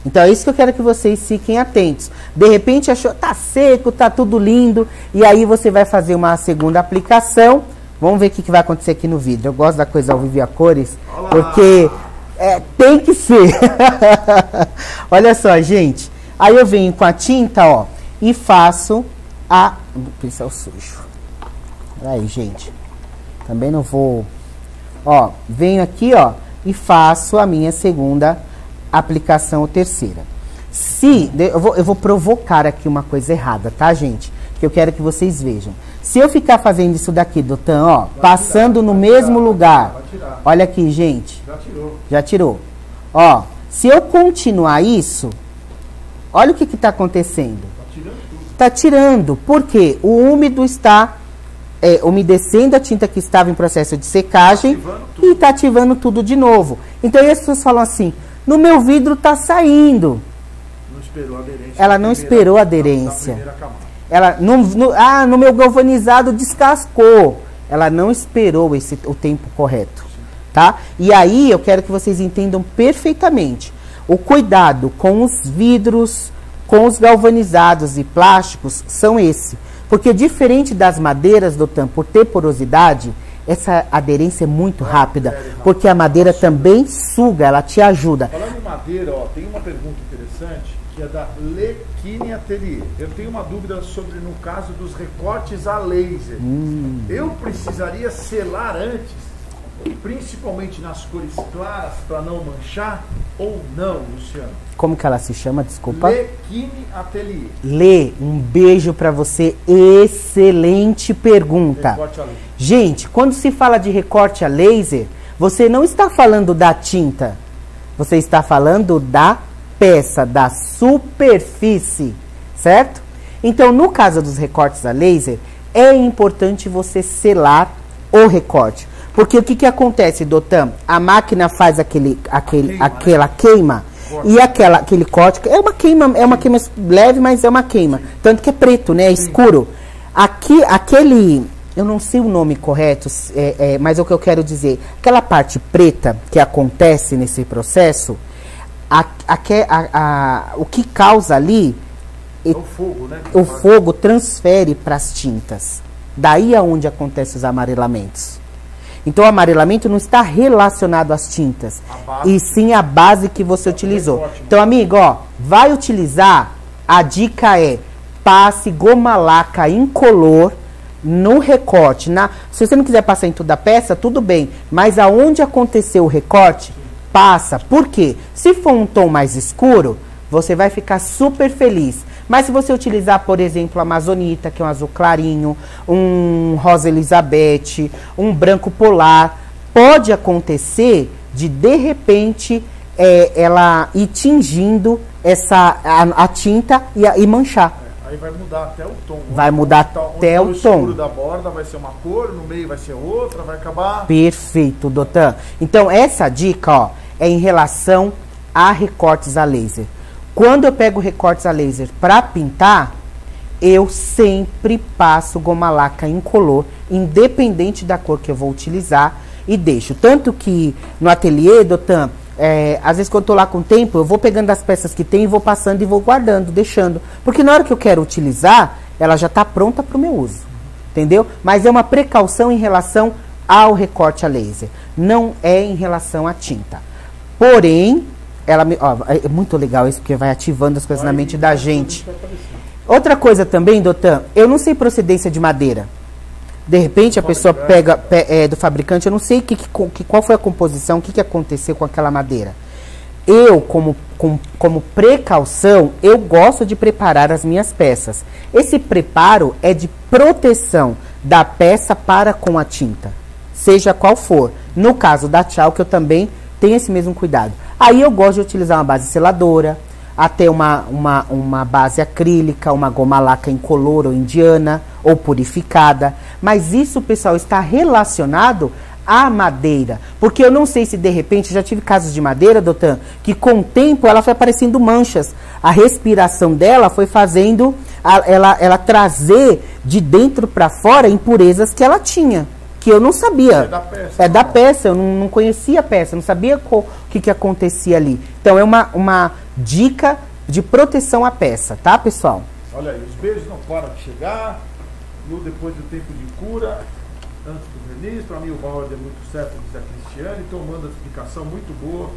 Então é isso que eu quero que vocês fiquem atentos. De repente achou, tá seco, tá tudo lindo, e aí você vai fazer uma segunda aplicação. Vamos ver o que, que vai acontecer aqui no vídeo. Eu gosto da coisa ao vivo a cores, Olá. porque é, tem que ser. Olha só, gente. Aí eu venho com a tinta, ó, e faço a... O pincel sujo. Aí, gente. Também não vou... Ó, venho aqui, ó, e faço a minha segunda aplicação ou terceira. Se, eu vou, eu vou provocar aqui uma coisa errada, tá, gente? Que eu quero que vocês vejam. Se eu ficar fazendo isso daqui, Dotan, ó, vai passando tirar, no mesmo tirar, lugar. Olha aqui, gente. Já tirou. Já tirou. Ó, se eu continuar isso, olha o que está acontecendo. Está tirando tudo. Tá tirando. Por quê? O úmido está é, umedecendo a tinta que estava em processo de secagem e está ativando tudo de novo. Então as pessoas falam assim: no meu vidro está saindo. Não esperou aderência. Ela não primeira, esperou aderência. Ela não, no, ah, no meu galvanizado descascou. Ela não esperou esse, o tempo correto. Tá? E aí eu quero que vocês entendam perfeitamente. O cuidado com os vidros, com os galvanizados e plásticos são esse porque diferente das madeiras do TAM, por ter porosidade, essa aderência é muito rápida, porque a madeira também suga, ela te ajuda. Falando em madeira, ó, tem uma pergunta interessante que é da Lequine Atelier. Eu tenho uma dúvida sobre no caso dos recortes a laser. Hum. Eu precisaria selar antes principalmente nas cores claras, para não manchar, ou não, Luciano? Como que ela se chama? Desculpa. Lequine Atelier. Lê, um beijo para você. Excelente pergunta. Gente, quando se fala de recorte a laser, você não está falando da tinta. Você está falando da peça, da superfície, certo? Então, no caso dos recortes a laser, é importante você selar o recorte. Porque o que, que acontece, Dotan? A máquina faz aquele, aquele, queima, aquela né? queima e aquela, aquele corte. É uma queima, é uma queima leve, mas é uma queima. Tanto que é preto, né? É escuro. Aqui, aquele. Eu não sei o nome correto, é, é, mas é o que eu quero dizer. Aquela parte preta que acontece nesse processo, a, a, a, o que causa ali. É o fogo, né? O fogo transfere para as tintas. Daí aonde acontecem os amarelamentos. Então o amarelamento não está relacionado às tintas, e sim à base que você utilizou. Então, amigo, ó, vai utilizar, a dica é passe goma laca incolor no recorte. Na, se você não quiser passar em toda a peça, tudo bem. Mas aonde aconteceu o recorte, passa. Por quê? Se for um tom mais escuro, você vai ficar super feliz. Mas se você utilizar, por exemplo, a Amazonita, que é um azul clarinho, um rosa Elizabeth, um branco polar, pode acontecer de de repente é, ela ir tingindo essa, a, a tinta e, a, e manchar. É, aí vai mudar até o tom. Vai mudar até o, o tom. O da borda vai ser uma cor, no meio vai ser outra, vai acabar. Perfeito, Dotan. Então, essa dica ó, é em relação a recortes a laser. Quando eu pego recortes a laser para pintar, eu sempre passo goma laca incolor, independente da cor que eu vou utilizar, e deixo. Tanto que no ateliê, Dotan, é, às vezes quando eu tô lá com o tempo, eu vou pegando as peças que tem e vou passando e vou guardando, deixando. Porque na hora que eu quero utilizar, ela já está pronta para o meu uso. Entendeu? Mas é uma precaução em relação ao recorte a laser. Não é em relação à tinta. Porém, ela me, ó, é muito legal isso, porque vai ativando as coisas na mente da gente. Outra coisa também, Dotan, eu não sei procedência de madeira. De repente a pessoa pega é, do fabricante, eu não sei que, que, qual foi a composição, o que, que aconteceu com aquela madeira. Eu, como, com, como precaução, eu gosto de preparar as minhas peças. Esse preparo é de proteção da peça para com a tinta, seja qual for. No caso da tchau, que eu também tenho esse mesmo cuidado. Aí eu gosto de utilizar uma base seladora, até uma, uma, uma base acrílica, uma goma laca incolor ou indiana ou purificada. Mas isso, pessoal, está relacionado à madeira. Porque eu não sei se de repente, já tive casos de madeira, Doutor, que com o tempo ela foi aparecendo manchas. A respiração dela foi fazendo ela, ela trazer de dentro para fora impurezas que ela tinha que eu não sabia. É da peça. É da peça, eu não, não conhecia a peça, não sabia o que, que acontecia ali. Então é uma, uma dica de proteção à peça, tá, pessoal? Olha aí, os beijos não param de chegar. No depois do tempo de cura, antes do verniz, para mim o Bauer é muito certo, diz a Cristiane, então manda explicação muito boa,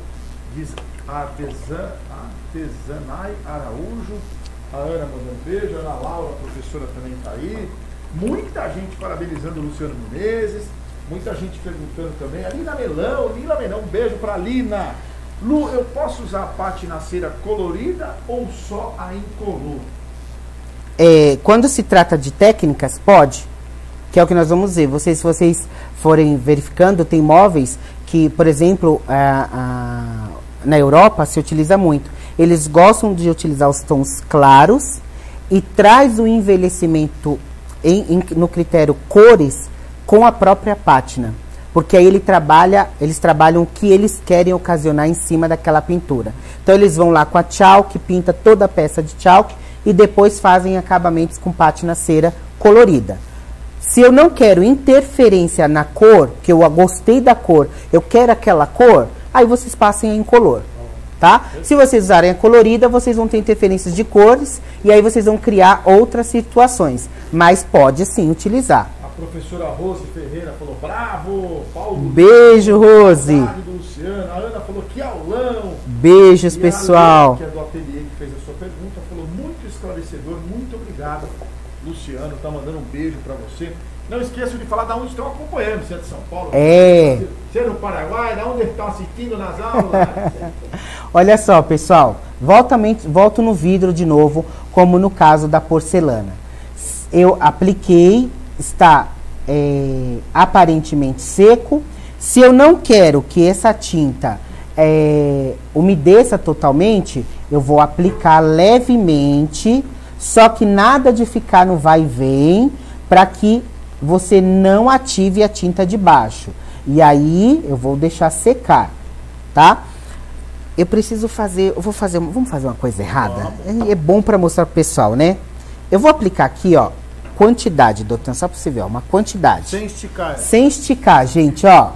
diz a artesã, artesanai Araújo, a Ana mandando beijo, a Ana Laura, a professora também está aí, muita gente parabenizando o Luciano Menezes, muita gente perguntando também, a Lina Melão, Lina Melão, um beijo para Lina. Lu, eu posso usar a patinaceira colorida ou só a incolor? É, quando se trata de técnicas, pode. Que é o que nós vamos ver. Vocês, se vocês forem verificando, tem móveis que, por exemplo, a, a, na Europa se utiliza muito. Eles gostam de utilizar os tons claros e traz o envelhecimento em, em, no critério cores com a própria pátina porque aí ele trabalha, eles trabalham o que eles querem ocasionar em cima daquela pintura. Então eles vão lá com a chalk, pinta toda a peça de chalk e depois fazem acabamentos com pátina cera colorida. Se eu não quero interferência na cor, que eu gostei da cor, eu quero aquela cor, aí vocês passem a incolor. Tá? Se vocês usarem a colorida, vocês vão ter interferências de cores e aí vocês vão criar outras situações. Mas pode sim utilizar professora Rose Ferreira falou bravo, Paulo. Beijo, Rose. Luciano. A Ana falou que aulão. Beijos, e pessoal. A que é do ateliê que fez a sua pergunta, falou muito esclarecedor, muito obrigado. Luciano, tá mandando um beijo para você. Não esqueça de falar de onde estão acompanhando, você é de São Paulo. É. Você é no Paraguai, da onde estão assistindo nas aulas. Olha só, pessoal, volta, volto no vidro de novo, como no caso da porcelana. Eu apliquei está é, aparentemente seco. Se eu não quero que essa tinta é, umedeça totalmente, eu vou aplicar levemente, só que nada de ficar no vai e vem, para que você não ative a tinta de baixo. E aí eu vou deixar secar, tá? Eu preciso fazer, eu vou fazer, vamos fazer uma coisa errada? É, é bom para mostrar pro pessoal, né? Eu vou aplicar aqui, ó, quantidade, doutor, só para você ver, ó, uma quantidade. Sem esticar. Sem esticar, gente, ó.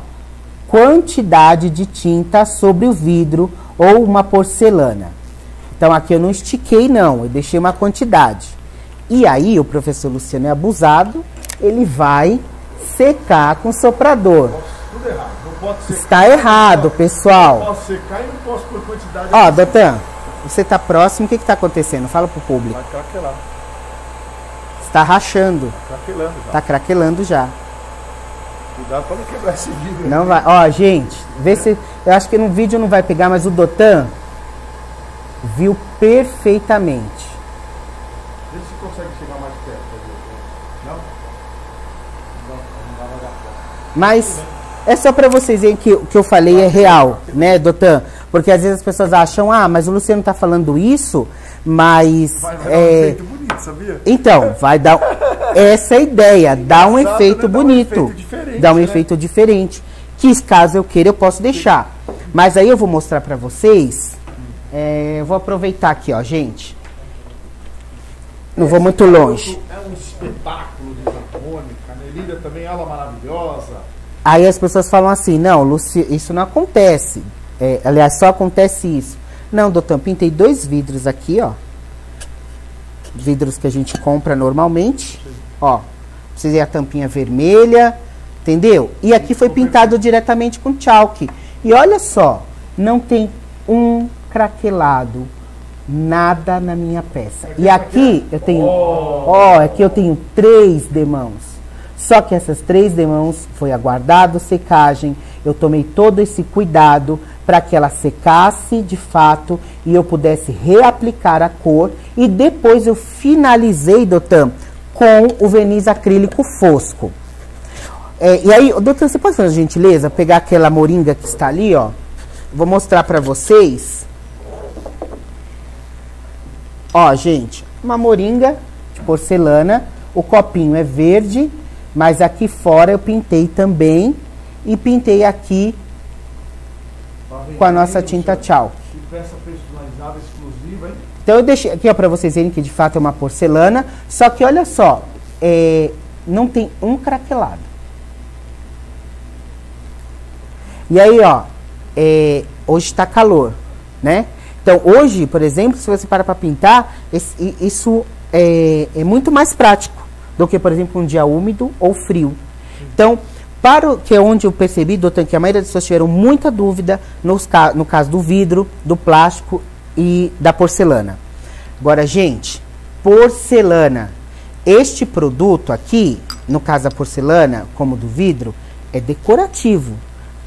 Quantidade de tinta sobre o vidro ou uma porcelana. Então aqui eu não estiquei não, eu deixei uma quantidade. E aí o professor Luciano é abusado, ele vai secar com soprador. Errado. Está errado, pessoal. Não posso secar e não posso por quantidade. Ó, doutor, você está próximo, o que está acontecendo? Fala pro público. Vai craquelar. Está rachando. Tá craquelando já. Tá craquelando já. Cuidado para não quebrar esse vidro. Não vai. Ó, gente, vê se. Eu acho que no vídeo não vai pegar, mas o Dotan viu perfeitamente. Vê se consegue chegar mais perto. Não? Não, não dá mais Mas é só para vocês verem que o que eu falei é real, né, Dotan? Porque às vezes as pessoas acham, ah, mas o Luciano está falando isso, mas. Vai, vai é, sabia? Então, vai dar. Essa é a ideia, dar um efeito né? bonito. Um efeito dá um né? efeito diferente. Que caso eu queira, eu posso deixar. Mas aí eu vou mostrar para vocês. É, eu vou aproveitar aqui, ó, gente. Não vou muito longe. É um espetáculo de isotônica, Nelida também, ela maravilhosa. Aí as pessoas falam assim, não, Luci, isso não acontece. É, aliás, só acontece isso. Não, doutor, pintei dois vidros aqui, ó. Vidros que a gente compra normalmente. Sim. Ó, precisei a tampinha vermelha, entendeu? E aqui foi pintado diretamente com chalk. E olha só, não tem um craquelado, nada na minha peça. E aqui eu tenho, ó, oh, aqui eu tenho três demãos. Só que essas três demãos foi aguardado secagem, eu tomei todo esse cuidado para que ela secasse de fato e eu pudesse reaplicar a cor e depois eu finalizei, Dotan, com o verniz acrílico fosco. É, e aí, doutor, você pode fazer a gentileza, pegar aquela moringa que está ali, ó. Vou mostrar para vocês. Ó, gente, uma moringa de porcelana. O copinho é verde, mas aqui fora eu pintei também. E pintei aqui com a nossa tinta tchau. Peça personalizada exclusiva, hein? Então eu deixei aqui para vocês verem que de fato é uma porcelana. Só que olha só, é, não tem um craquelado. E aí, ó, é, hoje está calor, né? Então, hoje, por exemplo, se você para para pintar, esse, isso é, é, muito mais prático do que, por exemplo, um dia úmido ou frio. Então, para o que é onde eu percebi, doutor, que a maioria das pessoas tiveram muita dúvida nos, no caso do vidro, do plástico e da porcelana. Agora, gente, porcelana. Este produto aqui, no caso da porcelana, como do vidro, é decorativo.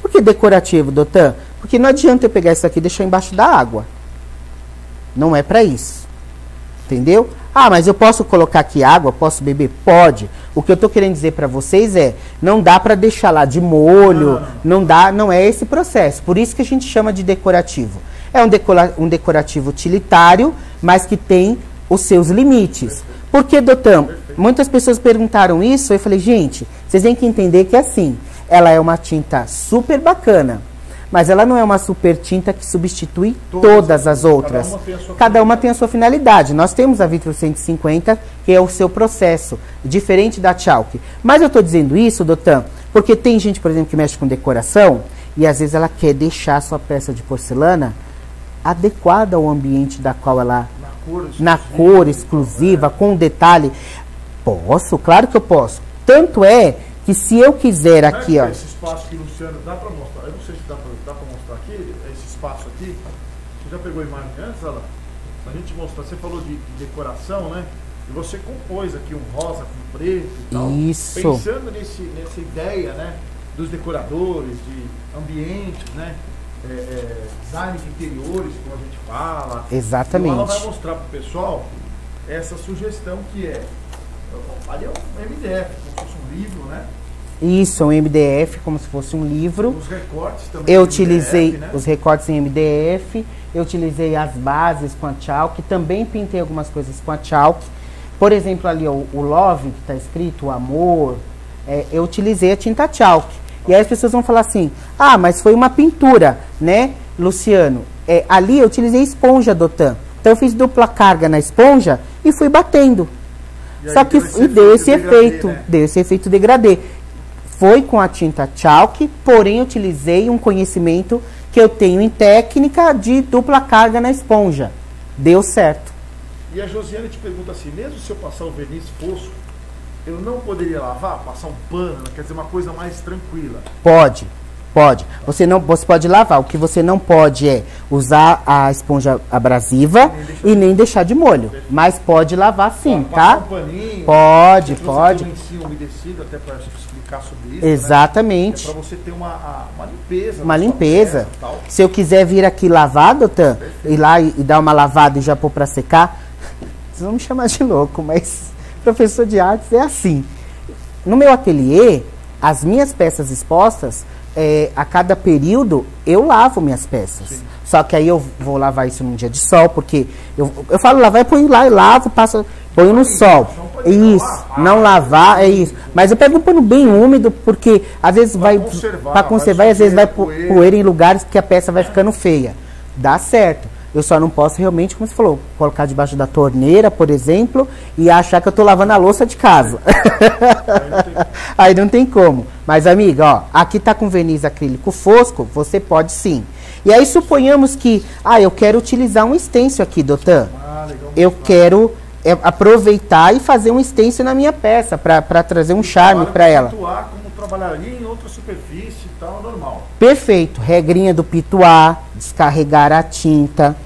Por que decorativo, doutor? Porque não adianta eu pegar isso aqui e deixar embaixo da água. Não é para isso. Entendeu? Ah, mas eu posso colocar aqui água, posso beber? Pode. O que eu estou querendo dizer para vocês é, não dá para deixar lá de molho, não. não dá, não é esse processo. Por isso que a gente chama de decorativo. É um, decora, um decorativo utilitário, mas que tem os seus limites. Porque, doutor, muitas pessoas perguntaram isso, eu falei, gente, vocês têm que entender que é assim, ela é uma tinta super bacana, mas ela não é uma super tinta que substitui todas, todas as outras. Cada uma, Cada uma, tem a sua finalidade. Nós temos a Vitro 150, que é o seu processo, diferente da Chalk. Mas eu estou dizendo isso, Dotan, porque tem gente, por exemplo, que mexe com decoração e às vezes ela quer deixar a sua peça de porcelana adequada ao ambiente da qual ela na cor, na cor exclusiva, com detalhe. Posso, claro que eu posso. Tanto é que se eu quiser aqui, ó. Esse espaço que Luciano dá para mostrar. Eu não sei se dá para espaço aqui. Você já pegou a imagem antes, ela? A gente mostrar, você falou de, de, decoração, né? E você compôs aqui um rosa com preto e tal. Isso. Pensando nesse, nessa ideia, né? Dos decoradores, de ambientes, né? É, é, design de interiores, como a gente fala. Exatamente. Então ela vai mostrar para o pessoal essa sugestão que é. Ali é um MDF, como se fosse um livro, né? Isso, é um MDF, como se fosse um livro. Os recortes também. Eu utilizei MDF, né? os recortes em MDF, eu utilizei as bases com a Chalk, também pintei algumas coisas com a Chalk. Por exemplo, ali o, o Love, que está escrito, o amor, é, eu utilizei a tinta Chalk. E aí as pessoas vão falar assim, ah, mas foi uma pintura, né, Luciano? É, ali eu utilizei esponja Dotan. Então eu fiz dupla carga na esponja e fui batendo. E Só que deu e deu esse efeito, né? deu esse efeito degradê. Foi com a tinta chalk, porém utilizei um conhecimento que eu tenho em técnica de dupla carga na esponja. Deu certo. E a Josiane te pergunta assim, mesmo se eu passar o verniz fosco, eu não poderia lavar, passar um pano, quer dizer, uma coisa mais tranquila? Pode, pode. Você não, você pode lavar. O que você não pode é usar a esponja abrasiva nem e nem deixar de molho. Mas pode lavar sim, tá? Um paninho, pode, pode. Tem umedecido até para explicar sobre isso. Né? Exatamente. Né? É para você ter uma, uma limpeza. Uma limpeza. Se eu quiser vir aqui lavar, doutor, ir lá e, e dar uma lavada e já pôr para secar, vocês vão me chamar de louco, mas professor de artes é assim. No meu ateliê, as minhas peças expostas, é, a cada período, eu lavo minhas peças. Sim. Só que aí eu vou lavar isso num dia de sol, porque eu, eu falo lavar, eu ponho lá e lavo, passo, ponho no sol. Isso, não lavar, é isso. Mas eu pego um pano bem úmido, porque às vezes vai para conservar, e às vezes vai poeira em lugares que a peça vai ficando feia. Dá certo. Eu só não posso realmente, como você falou, colocar debaixo da torneira, por exemplo, e achar que eu estou lavando a louça de casa. Aí não tem como. Mas, amiga, ó, aqui tá com verniz acrílico fosco, você pode sim. E aí suponhamos que, ah, eu quero utilizar um stencil aqui, Dotan. Ah. Eu quero é, aproveitar e fazer um stencil na minha peça para trazer um charme para ela. Atuar como trabalharia em outra superfície e tal, normal. Perfeito. Regrinha do pituá, descarregar a tinta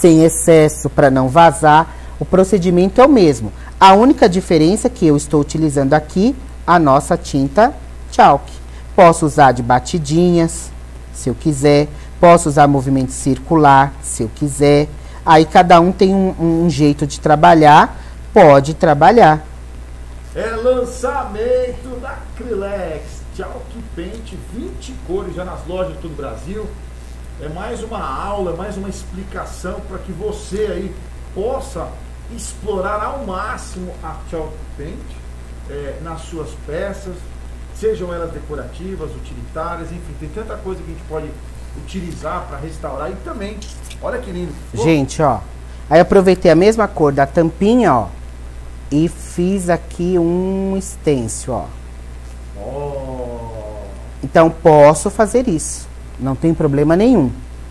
sem excesso para não vazar. O procedimento é o mesmo. A única diferença é que eu estou utilizando aqui a nossa tinta chalk. Posso usar de batidinhas, se eu quiser. Posso usar movimento circular, se eu quiser. Aí cada um tem um, um jeito de trabalhar, pode trabalhar. É lançamento da Acrylex Chalk Paint 20 cores já nas lojas de todo o Brasil. É mais uma aula, é mais uma explicação para que você aí possa explorar ao máximo a Chalk Paint é, nas suas peças, sejam elas decorativas, utilitárias, enfim, tem tanta coisa que a gente pode utilizar para restaurar e também, olha que lindo. Pô, Gente, ó. Aí aproveitei a mesma cor da tampinha, ó. E fiz aqui um stencil, ó. ó, Então posso fazer isso. Não tem problema nenhum,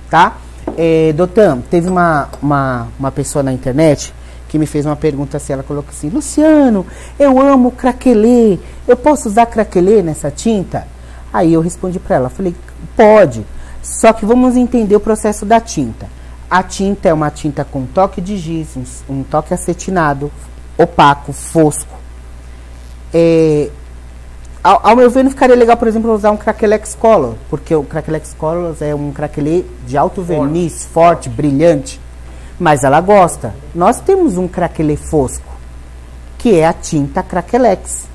tá? É, Dotan, teve uma, uma, uma pessoa na internet que me fez uma pergunta assim, ela colocou assim, Luciano, eu amo craquelê, eu posso usar craquelê nessa tinta? Aí eu respondi para ela, falei, pode, só que vamos entender o processo da tinta. A tinta é uma tinta com toque de giz, um, um toque acetinado, opaco, fosco. É, ao, ao meu ver, não ficaria legal, por exemplo, usar um Craquelex Color, porque o Craquelex Color é um craquelê de alto verniz, forte, brilhante, mas ela gosta. Nós temos um craquelê fosco, que é a tinta Craquelex.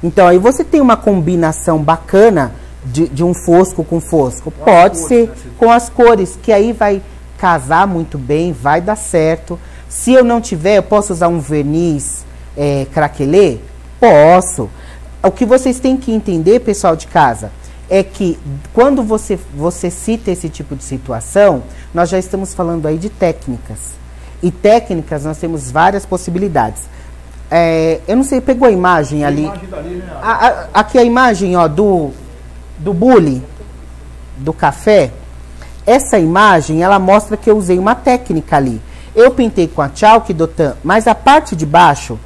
Então, aí você tem uma combinação bacana de, de um fosco com fosco. Com Pode cores, ser né, com as cores, que aí vai casar muito bem, vai dar certo. Se eu não tiver, eu posso usar um verniz é, craquelê? Posso. O que vocês têm que entender, pessoal de casa, é que quando você, você cita esse tipo de situação, nós já estamos falando aí de técnicas. E técnicas, nós temos várias possibilidades. É, eu não sei, pegou a imagem a ali? imagem dali, né? A- a- aqui a imagem ó, do, do bule, do café. Essa imagem, ela mostra que eu usei uma técnica ali. Eu pintei com a chalk Dotan, mas a parte de baixo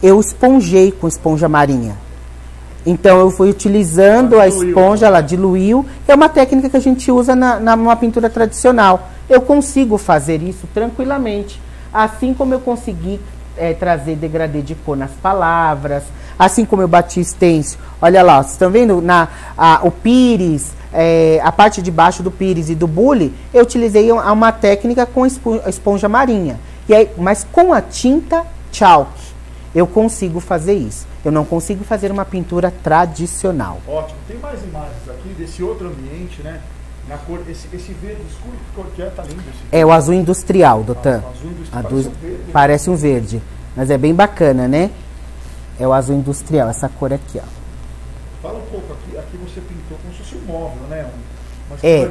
eu esponjei com esponja marinha. Então eu fui utilizando Ela a esponja, ela diluiu. É uma técnica que a gente usa na, na numa pintura tradicional. Eu consigo fazer isso tranquilamente. Assim como eu consegui eh, trazer degradê de cor nas palavras, assim como eu bati stencil. Olha lá, vocês estão vendo na, a- o pires, eh, a parte de baixo do pires e do bule, eu utilizei uma, técnica com espo- esponja marinha. E aí, mas com a tinta chalk, eu consigo fazer isso. Eu não consigo fazer uma pintura tradicional. Ótimo. Tem mais imagens aqui desse outro ambiente, né? Na cor, esse, esse verde escuro, que cor que é? Tá lindo esse É o azul industrial, Dotan. Ah, azul industrial, parece do- um verde? Parece um verde. Mas é bem bacana, né? É o azul industrial, essa cor aqui, ó. Fala um pouco aqui, aqui você pintou como se fosse um móvel, né? Um, uma É.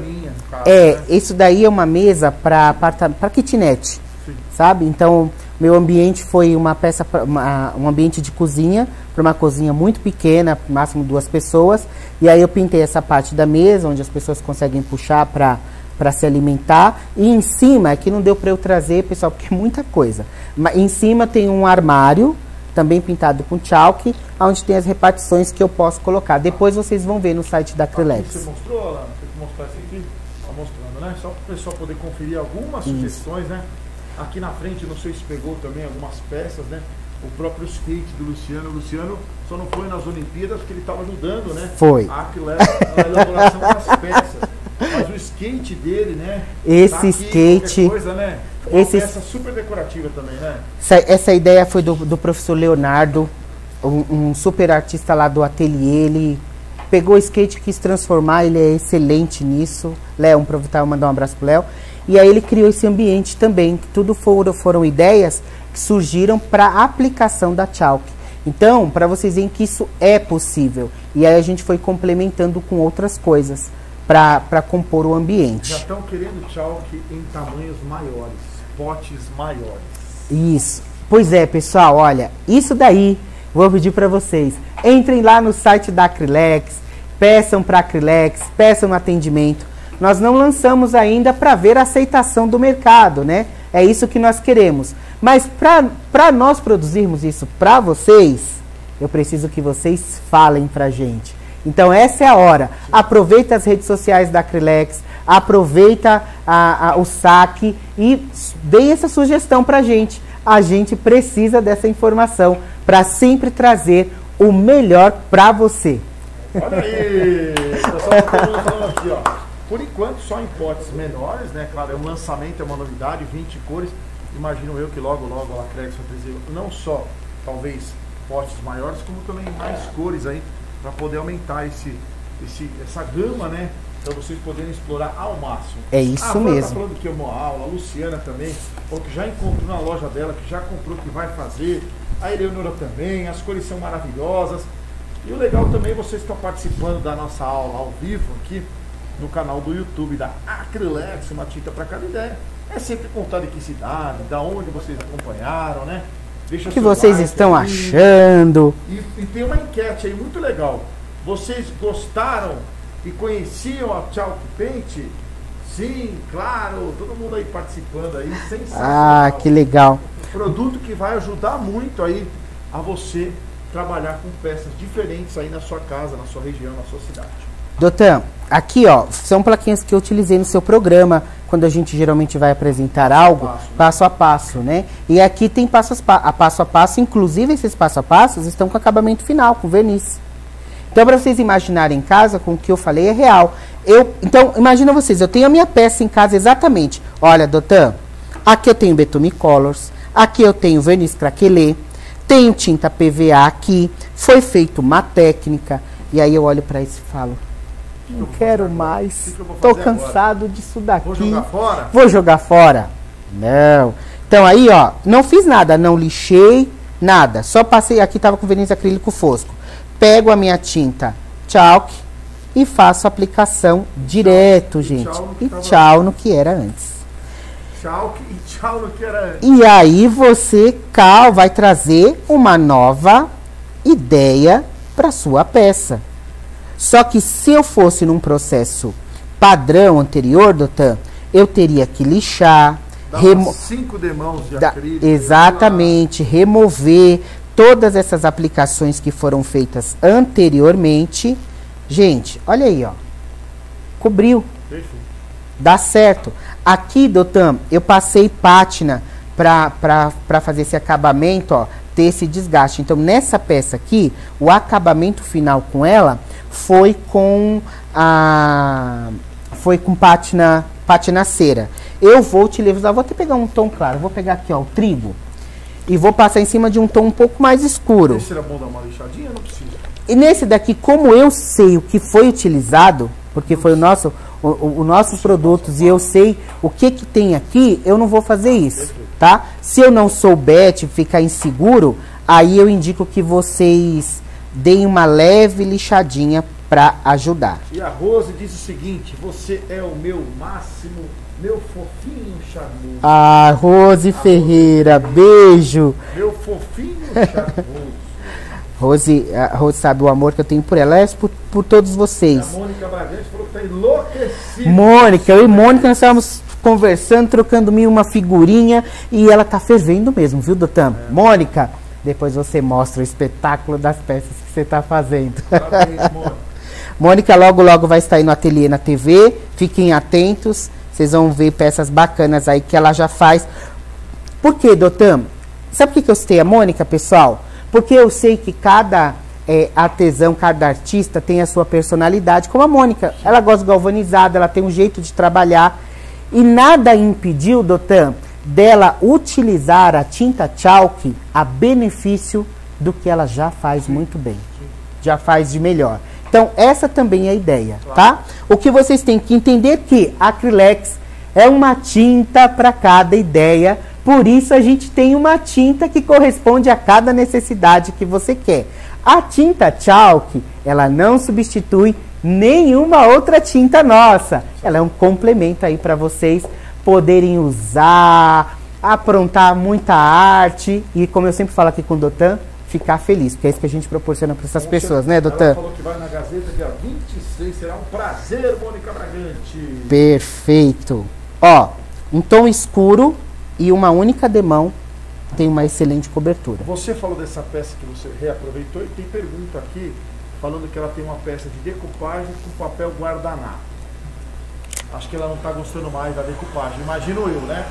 É, né? isso daí é uma mesa para para kitnet, Sim. sabe? Então, meu ambiente foi uma peça, uma- um ambiente de cozinha, para uma cozinha muito pequena, máximo duas pessoas. E aí eu pintei essa parte da mesa, onde as pessoas conseguem puxar para para se alimentar. E em cima, aqui não deu para eu trazer, pessoal, porque é muita coisa. Mas em cima tem um armário, também pintado com chalk, onde tem as repartições que eu posso colocar. Depois vocês vão ver no site da Acrylex. você mostrou, Alan? Tem que mostrar esse aqui. Tá mostrando, né? Só para o pessoal poder conferir algumas sugestões, né? Aqui na frente, não sei se pegou também algumas peças, né? O próprio skate do Luciano. O Luciano só não foi nas Olimpíadas porque ele estava ajudando, né? Foi. A na elaboração das peças. Mas o skate dele, né? Esse tá aqui, skate- Coisa, né? Uma esse- peça super decorativa também, né? Essa, essa ideia foi do, do professor Leonardo, um, um super artista lá do ateliê. Ele pegou o skate e quis transformar, ele é excelente nisso. Léo, aproveitar e mandar um abraço pro Léo. E aí ele criou esse ambiente também, que tudo foram, foram ideias que surgiram para aplicação da Chalk. Então, para vocês verem que isso é possível. E aí a gente foi complementando com outras coisas para compor o Já ambiente. estão querendo chalk em tamanhos maiores, potes maiores. Isso. Pois é, pessoal, olha, isso daí vou pedir para vocês. Entrem lá no site da Acrylex, peçam para Acrylex, peçam atendimento. Nós não lançamos ainda para ver a aceitação do mercado, né? É isso que nós queremos. Mas para nós produzirmos isso para vocês, eu preciso que vocês falem para gente. Então essa é a hora. Aproveita as redes sociais da Acrylex, aproveita a, a, o saque e dê essa sugestão para gente. A gente precisa dessa informação para sempre trazer o melhor para você. Olha aí! Pessoal, falando aqui, ó. Por enquanto, só em potes menores, né? Claro, é um lançamento, é uma novidade, 20 cores. Imagino eu que logo, logo a Lacrex vai trazer não só, talvez, potes maiores, como também mais cores aí, para poder aumentar esse, esse, essa gama, né? Para vocês poderem explorar ao máximo. É isso a mesmo. Tá falando que é uma aula, a Luciana também, ou que já encontrou na loja dela, que já comprou, que vai fazer. A Eleonora também, as cores são maravilhosas. E o legal também, vocês estão participando da nossa aula ao vivo aqui no canal do YouTube da Acrylex, uma tinta para cada ideia. É sempre contar de que cidade, da onde vocês acompanharam, né? Deixa o que vocês like estão achando. E, e, tem uma enquete aí muito legal. Vocês gostaram e conheciam a Chalk Paint? Sim, claro, todo mundo aí participando aí, sensacional. Ah, que legal. Produto que vai ajudar muito aí a você trabalhar com peças diferentes aí na sua casa, na sua região, na sua cidade. Doutor, aqui ó, são plaquinhas que eu utilizei no seu programa, quando a gente geralmente vai apresentar algo, passo, né? passo a passo, né? E aqui tem passo a passo a passo, inclusive esses passo a passos estão com acabamento final, com verniz. Então, para vocês imaginarem em casa, com o que eu falei é real. Eu, então, imagina vocês, eu tenho a minha peça em casa exatamente. Olha, doutor, aqui eu tenho Betume Colors, aqui eu tenho verniz craquelê, tenho tinta PVA aqui, foi feita uma técnica. E aí eu olho para isso e falo, não quero mais. Estou cansado agora? disso daqui. Vou jogar fora? Vou jogar fora? Não. Então aí, ó, não fiz nada, não lixei, nada. Só passei, aqui tava com verniz acrílico fosco. Pego a minha tinta chalk e faço a aplicação direto, gente. E tchau no que era antes. Chalk e tchau no que era antes. E aí você, Cal, vai trazer uma nova ideia para sua peça. Só que se eu fosse num processo padrão anterior, Doutor, eu teria que lixar, remo cinco demãos de da, acrílico. Exatamente, remover todas essas aplicações que foram feitas anteriormente. Gente, olha aí, ó. Cobriu. Perfeito. Dá certo. Aqui, Doutor, eu passei pátina para fazer esse acabamento, ó, ter esse desgaste. Então, nessa peça aqui, o acabamento final com ela foi com a foi com pátina, pátina cera. Eu vou utilizar, vou até pegar um tom claro, vou pegar aqui ó, o trigo e vou passar em cima de um tom um pouco mais escuro. Esse era bom dar uma lixadinha? Não precisa. E nesse daqui, como eu sei o que foi utilizado, porque foi o nosso, o, o nossos produtos e eu sei o que que tem aqui, eu não vou fazer isso, tá? Se eu não souber, tipo, ficar inseguro, aí eu indico que vocês deem uma leve lixadinha para ajudar. E a Rose diz o seguinte: você é o meu máximo, meu fofinho charmoso. Ah, Rose a Ferreira, Rose beijo. Meu fofinho charmoso. Rose, Rose sabe o amor que eu tenho por ela, é por, por todos vocês. A Mônica Bragante falou que tá enlouquecida. Mônica, eu e Mônica nós estávamos conversando, trocando mil uma figurinha e ela tá fervendo mesmo, viu, Doutor? É. Mônica, depois você mostra o espetáculo das peças que você está fazendo. Parabéns, Mônica. Mônica logo, logo vai estar aí no ateliê na TV. Fiquem atentos. Vocês vão ver peças bacanas aí que ela já faz. Por quê, Dotam? Sabe por que eu citei a Mônica, pessoal? Porque eu sei que cada é, artesão, cada artista tem a sua personalidade, como a Mônica. Ela gosta galvanizada, ela tem um jeito de trabalhar. E nada impediu, Dotam, dela utilizar a tinta chalk a benefício do que ela já faz muito bem, já faz de melhor. Então, essa também é a ideia, tá? O que vocês têm que entender é que Acrylex é uma tinta para cada ideia, por isso a gente tem uma tinta que corresponde a cada necessidade que você quer. A tinta chalk, ela não substitui nenhuma outra tinta nossa. Ela é um complemento aí para vocês poderem usar, aprontar muita arte e, como eu sempre falo aqui com o Dotan, ficar feliz, porque é isso que a gente proporciona para essas pessoas, né, Ela doutor? falou que vai na Gazeta dia 26. Será um prazer, Mônica Bragante. Perfeito. Ó, um tom escuro e uma única demão tem uma excelente cobertura. Você falou dessa peça que você reaproveitou e tem pergunta aqui falando que ela tem uma peça de decupagem com papel guardanapo. Acho que ela não está gostando mais da decupagem, imagino eu, né?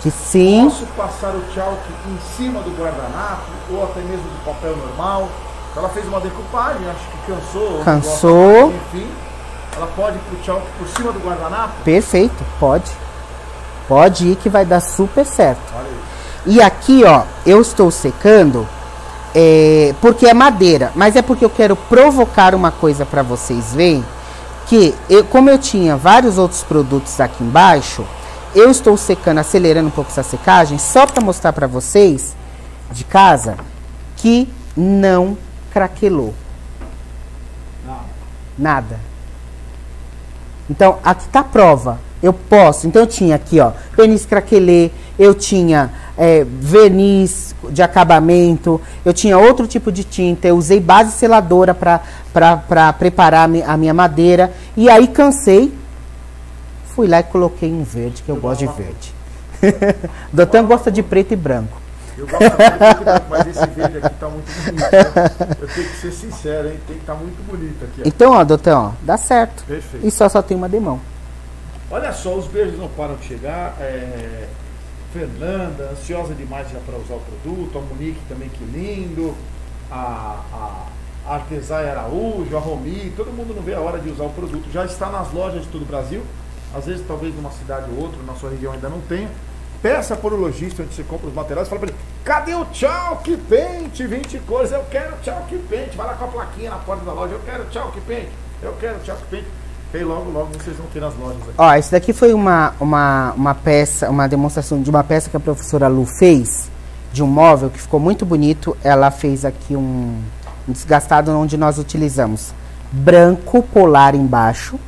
Que sim, Posso passar o chalk em cima do guardanapo ou até mesmo do papel normal? Ela fez uma decupagem, acho que cansou. Cansou. gosta Enfim, ela pode ir pro chalk por cima do guardanapo? perfeito, pode. Pode ir que vai dar super certo. E aqui, ó, eu estou secando é, porque é madeira, mas é porque eu quero provocar uma coisa para vocês verem que eu, como eu tinha vários outros produtos aqui embaixo, eu estou secando, acelerando um pouco essa secagem, só para mostrar para vocês de casa que não craquelou nada. Então, aqui tá a prova. Eu posso. Então, eu tinha aqui, ó, verniz craquelê, eu tinha é, verniz de acabamento, eu tinha outro tipo de tinta, eu usei base seladora para preparar a mi- a minha madeira. E aí, cansei, fui lá e coloquei um verde, que eu gosto de verde. Doutor gosta de preto e branco. Eu gosto de branco, mas esse verde aqui tá muito bonito. né? Eu tenho que ser sincero, hein? Tem que estar muito bonito aqui. ó. Então, ó, doutor, ó, dá certo. Perfeito. E só só tem uma demão. Olha só, os beijos não param de chegar. É, Fernanda, ansiosa demais já para usar o produto. A Monique também, que lindo. A, a, a Artesai Araújo, a Romi. Todo mundo não vê a hora de usar o produto. Já está nas lojas de todo o Brasil. Às vezes, talvez numa cidade ou outra, na sua região ainda não tenha. Peça por o lojista onde você compra os materiais. Fala para ele: cadê o Chalk Paint 20 cores? Eu quero Chalk Paint. Vai lá com a plaquinha na porta da loja. Eu quero Chalk Paint. Eu quero Chalk Paint. Logo, logo vocês vão ter nas lojas aqui. Ó, isso daqui foi uma, uma, uma peça, uma demonstração de uma peça que a professora Lu fez, de um móvel que ficou muito bonito. Ela fez aqui um, um desgastado onde nós utilizamos branco polar embaixo,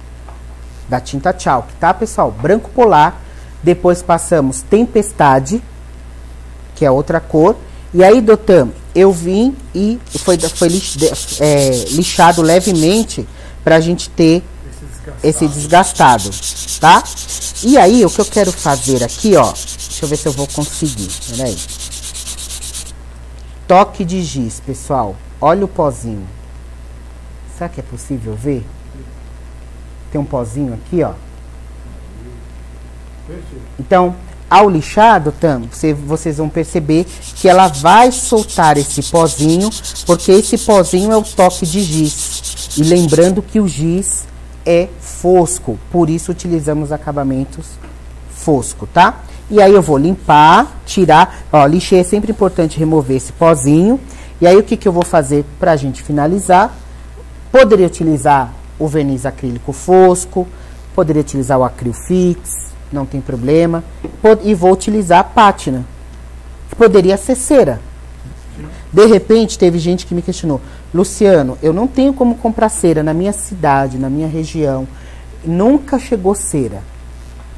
da tinta chalk, tá, pessoal? Branco polar. Depois passamos tempestade, que é outra cor. E aí, Dotam, eu vim e foi, foi é, lixado levemente pra gente ter Esse desgastado. tá? E aí, o que eu quero fazer aqui, ó, deixa eu ver se eu vou conseguir, peraí. Toque de giz, pessoal, olha o pozinho. Será que é possível ver? Tem um pozinho aqui, ó. Então, ao lixar, Tam, você, vocês vão perceber que ela vai soltar esse pozinho, porque esse pozinho é o toque de giz. E lembrando que o giz é fosco, por isso utilizamos acabamentos fosco, tá? E aí eu vou limpar, tirar, ó, lixei é sempre importante remover esse pozinho. E aí o que, que eu vou fazer pra gente finalizar? Poderia utilizar o verniz acrílico fosco, poderia utilizar o acrilfix, não tem problema. E vou utilizar a pátina, que poderia ser cera. De repente, teve gente que me questionou: Luciano, eu não tenho como comprar cera na minha cidade, na minha região. Nunca chegou cera.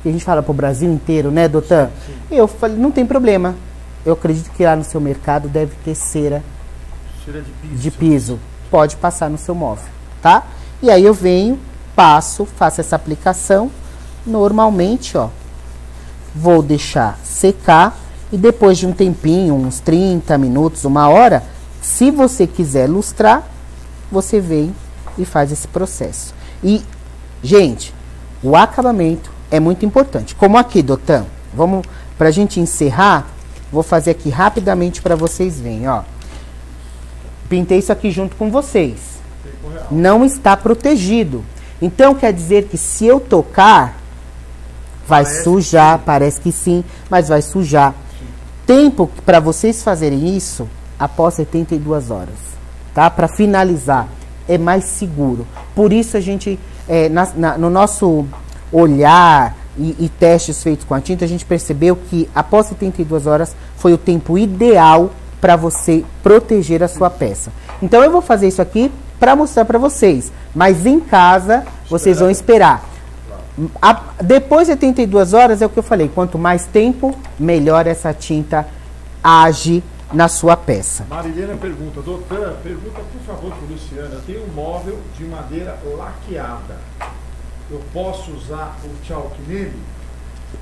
E a gente fala pro Brasil inteiro, né, doutor? Eu falei: não tem problema. Eu acredito que lá no seu mercado deve ter cera Cheira de piso. de piso. Pode passar no seu móvel, tá? E aí eu venho, passo, faço essa aplicação. Normalmente, ó, vou deixar secar e depois de um tempinho, uns 30 minutos, uma hora, se você quiser lustrar, você vem e faz esse processo. E, gente, o acabamento é muito importante. Como aqui, Dotan, vamos pra gente encerrar, vou fazer aqui rapidamente para vocês verem, ó. Pintei isso aqui junto com vocês não está protegido. Então quer dizer que se eu tocar, vai Parece sujar, parece que sim, mas vai sujar. Tempo para vocês fazerem isso após 72 horas, tá? Para finalizar, é mais seguro. Por isso a gente, é, na- na- no nosso olhar e, e testes feitos com a tinta, a gente percebeu que após 72 horas foi o tempo ideal para você proteger a sua peça. Então eu vou fazer isso aqui para mostrar para vocês, mas em casa vocês vão esperar. A- depois de 72 horas é o que eu falei, quanto mais tempo, melhor essa tinta age na sua peça. Marilena pergunta, doutor, pergunta por favor para eu tenho um móvel de madeira laqueada. Eu posso usar o chalk nele?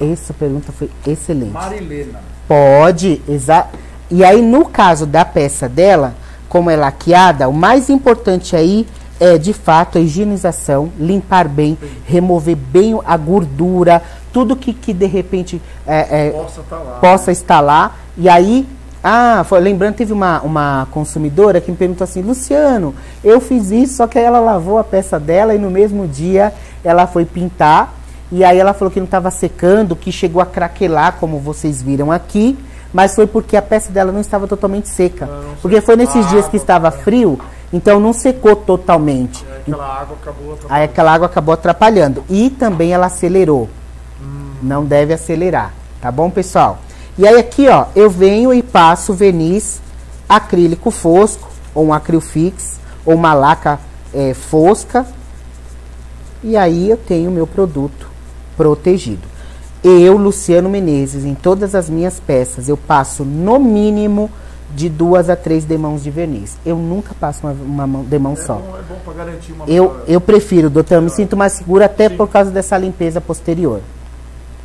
Essa pergunta foi excelente. Marilena. Pode, exa E aí, no caso da peça dela, como é laqueada, o mais importante aí é, de fato, a higienização, limpar bem, remover bem a gordura, tudo que, que de repente é, é, possa, tá lá, possa né? estar lá. E aí, ah, foi, lembrando, teve uma, uma consumidora que me perguntou assim, Luciano, eu fiz isso, só que ela lavou a peça dela e no mesmo dia ela foi pintar. E aí ela falou que não estava secando, que chegou a craquelar, como vocês viram aqui mas foi porque a peça dela não estava totalmente seca. porque foi nesses dias que estava frio, então não secou totalmente. Aí aquela água acabou atrapalhando. Aí aquela água acabou atrapalhando. E também ela acelerou. Hum. Não deve acelerar. Tá bom, pessoal? E aí aqui, ó, eu venho e passo verniz acrílico fosco, ou um acrilfix, ou uma laca é, fosca. E aí eu tenho o meu produto protegido. Eu, Luciano Menezes, em todas as minhas peças, eu passo no mínimo de duas a três demãos de verniz. Eu nunca passo uma, uma mão, demão é só. Bom, é bom para garantir uma eu, eu prefiro, doutor, eu me sinto mais seguro até Sim. por causa dessa limpeza posterior.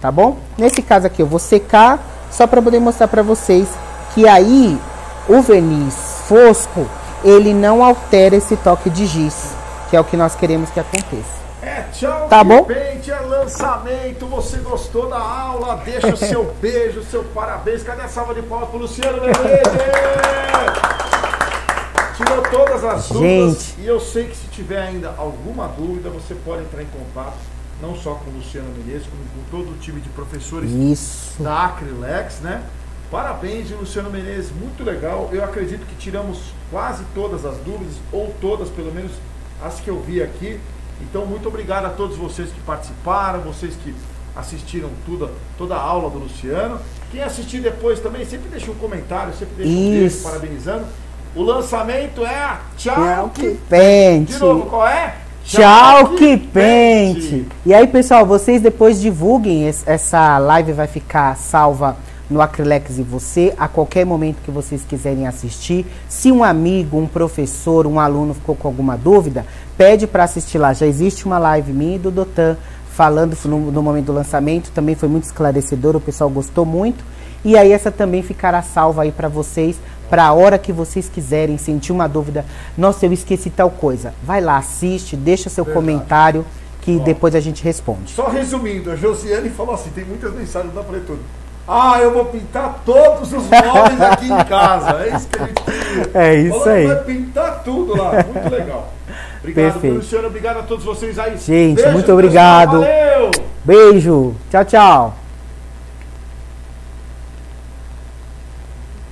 Tá bom? Nesse caso aqui eu vou secar, só para poder mostrar para vocês que aí o verniz fosco, ele não altera esse toque de giz, que é o que nós queremos que aconteça. É tchau, tá bom? Pente, é lançamento. Você gostou da aula? Deixa o seu beijo, seu parabéns. Cadê a salva de palmas pro Luciano? Tirou todas as Gente. dúvidas. E eu sei que se tiver ainda alguma dúvida, você pode entrar em contato, não só com o Luciano Menezes, como com todo o time de professores Isso. da Acrilex, né? Parabéns, Luciano Menezes, muito legal. Eu acredito que tiramos quase todas as dúvidas, ou todas, pelo menos as que eu vi aqui. Então, muito obrigado a todos vocês que participaram, vocês que assistiram tudo, toda a aula do Luciano. Quem assistir depois também, sempre deixa um comentário, sempre deixa um beijo parabenizando. O lançamento é a Tchau que Pente. De novo, qual é? Tchau que pente. E aí, pessoal, vocês depois divulguem, essa live vai ficar salva no Acrylex e você, a qualquer momento que vocês quiserem assistir. Se um amigo, um professor, um aluno ficou com alguma dúvida, pede para assistir lá. Já existe uma live minha e do Dotan falando no, no, momento do lançamento, também foi muito esclarecedor, o pessoal gostou muito. E aí essa também ficará salva aí para vocês, para a hora que vocês quiserem sentir uma dúvida. Nossa, eu esqueci tal coisa. Vai lá, assiste, deixa seu Verdade. comentário que Ó, depois a gente responde. Só resumindo, a Josiane falou assim, tem muitas mensagens da tudo. Ah, eu vou pintar todos os móveis aqui em casa. É isso que a gente queria. É isso falou, aí. Vai pintar tudo lá. Muito legal. Obrigado, Perfeito. Luciano. Obrigado a todos vocês aí. Gente, Beijo, muito obrigado. Pessoal, valeu. Beijo. Tchau, tchau.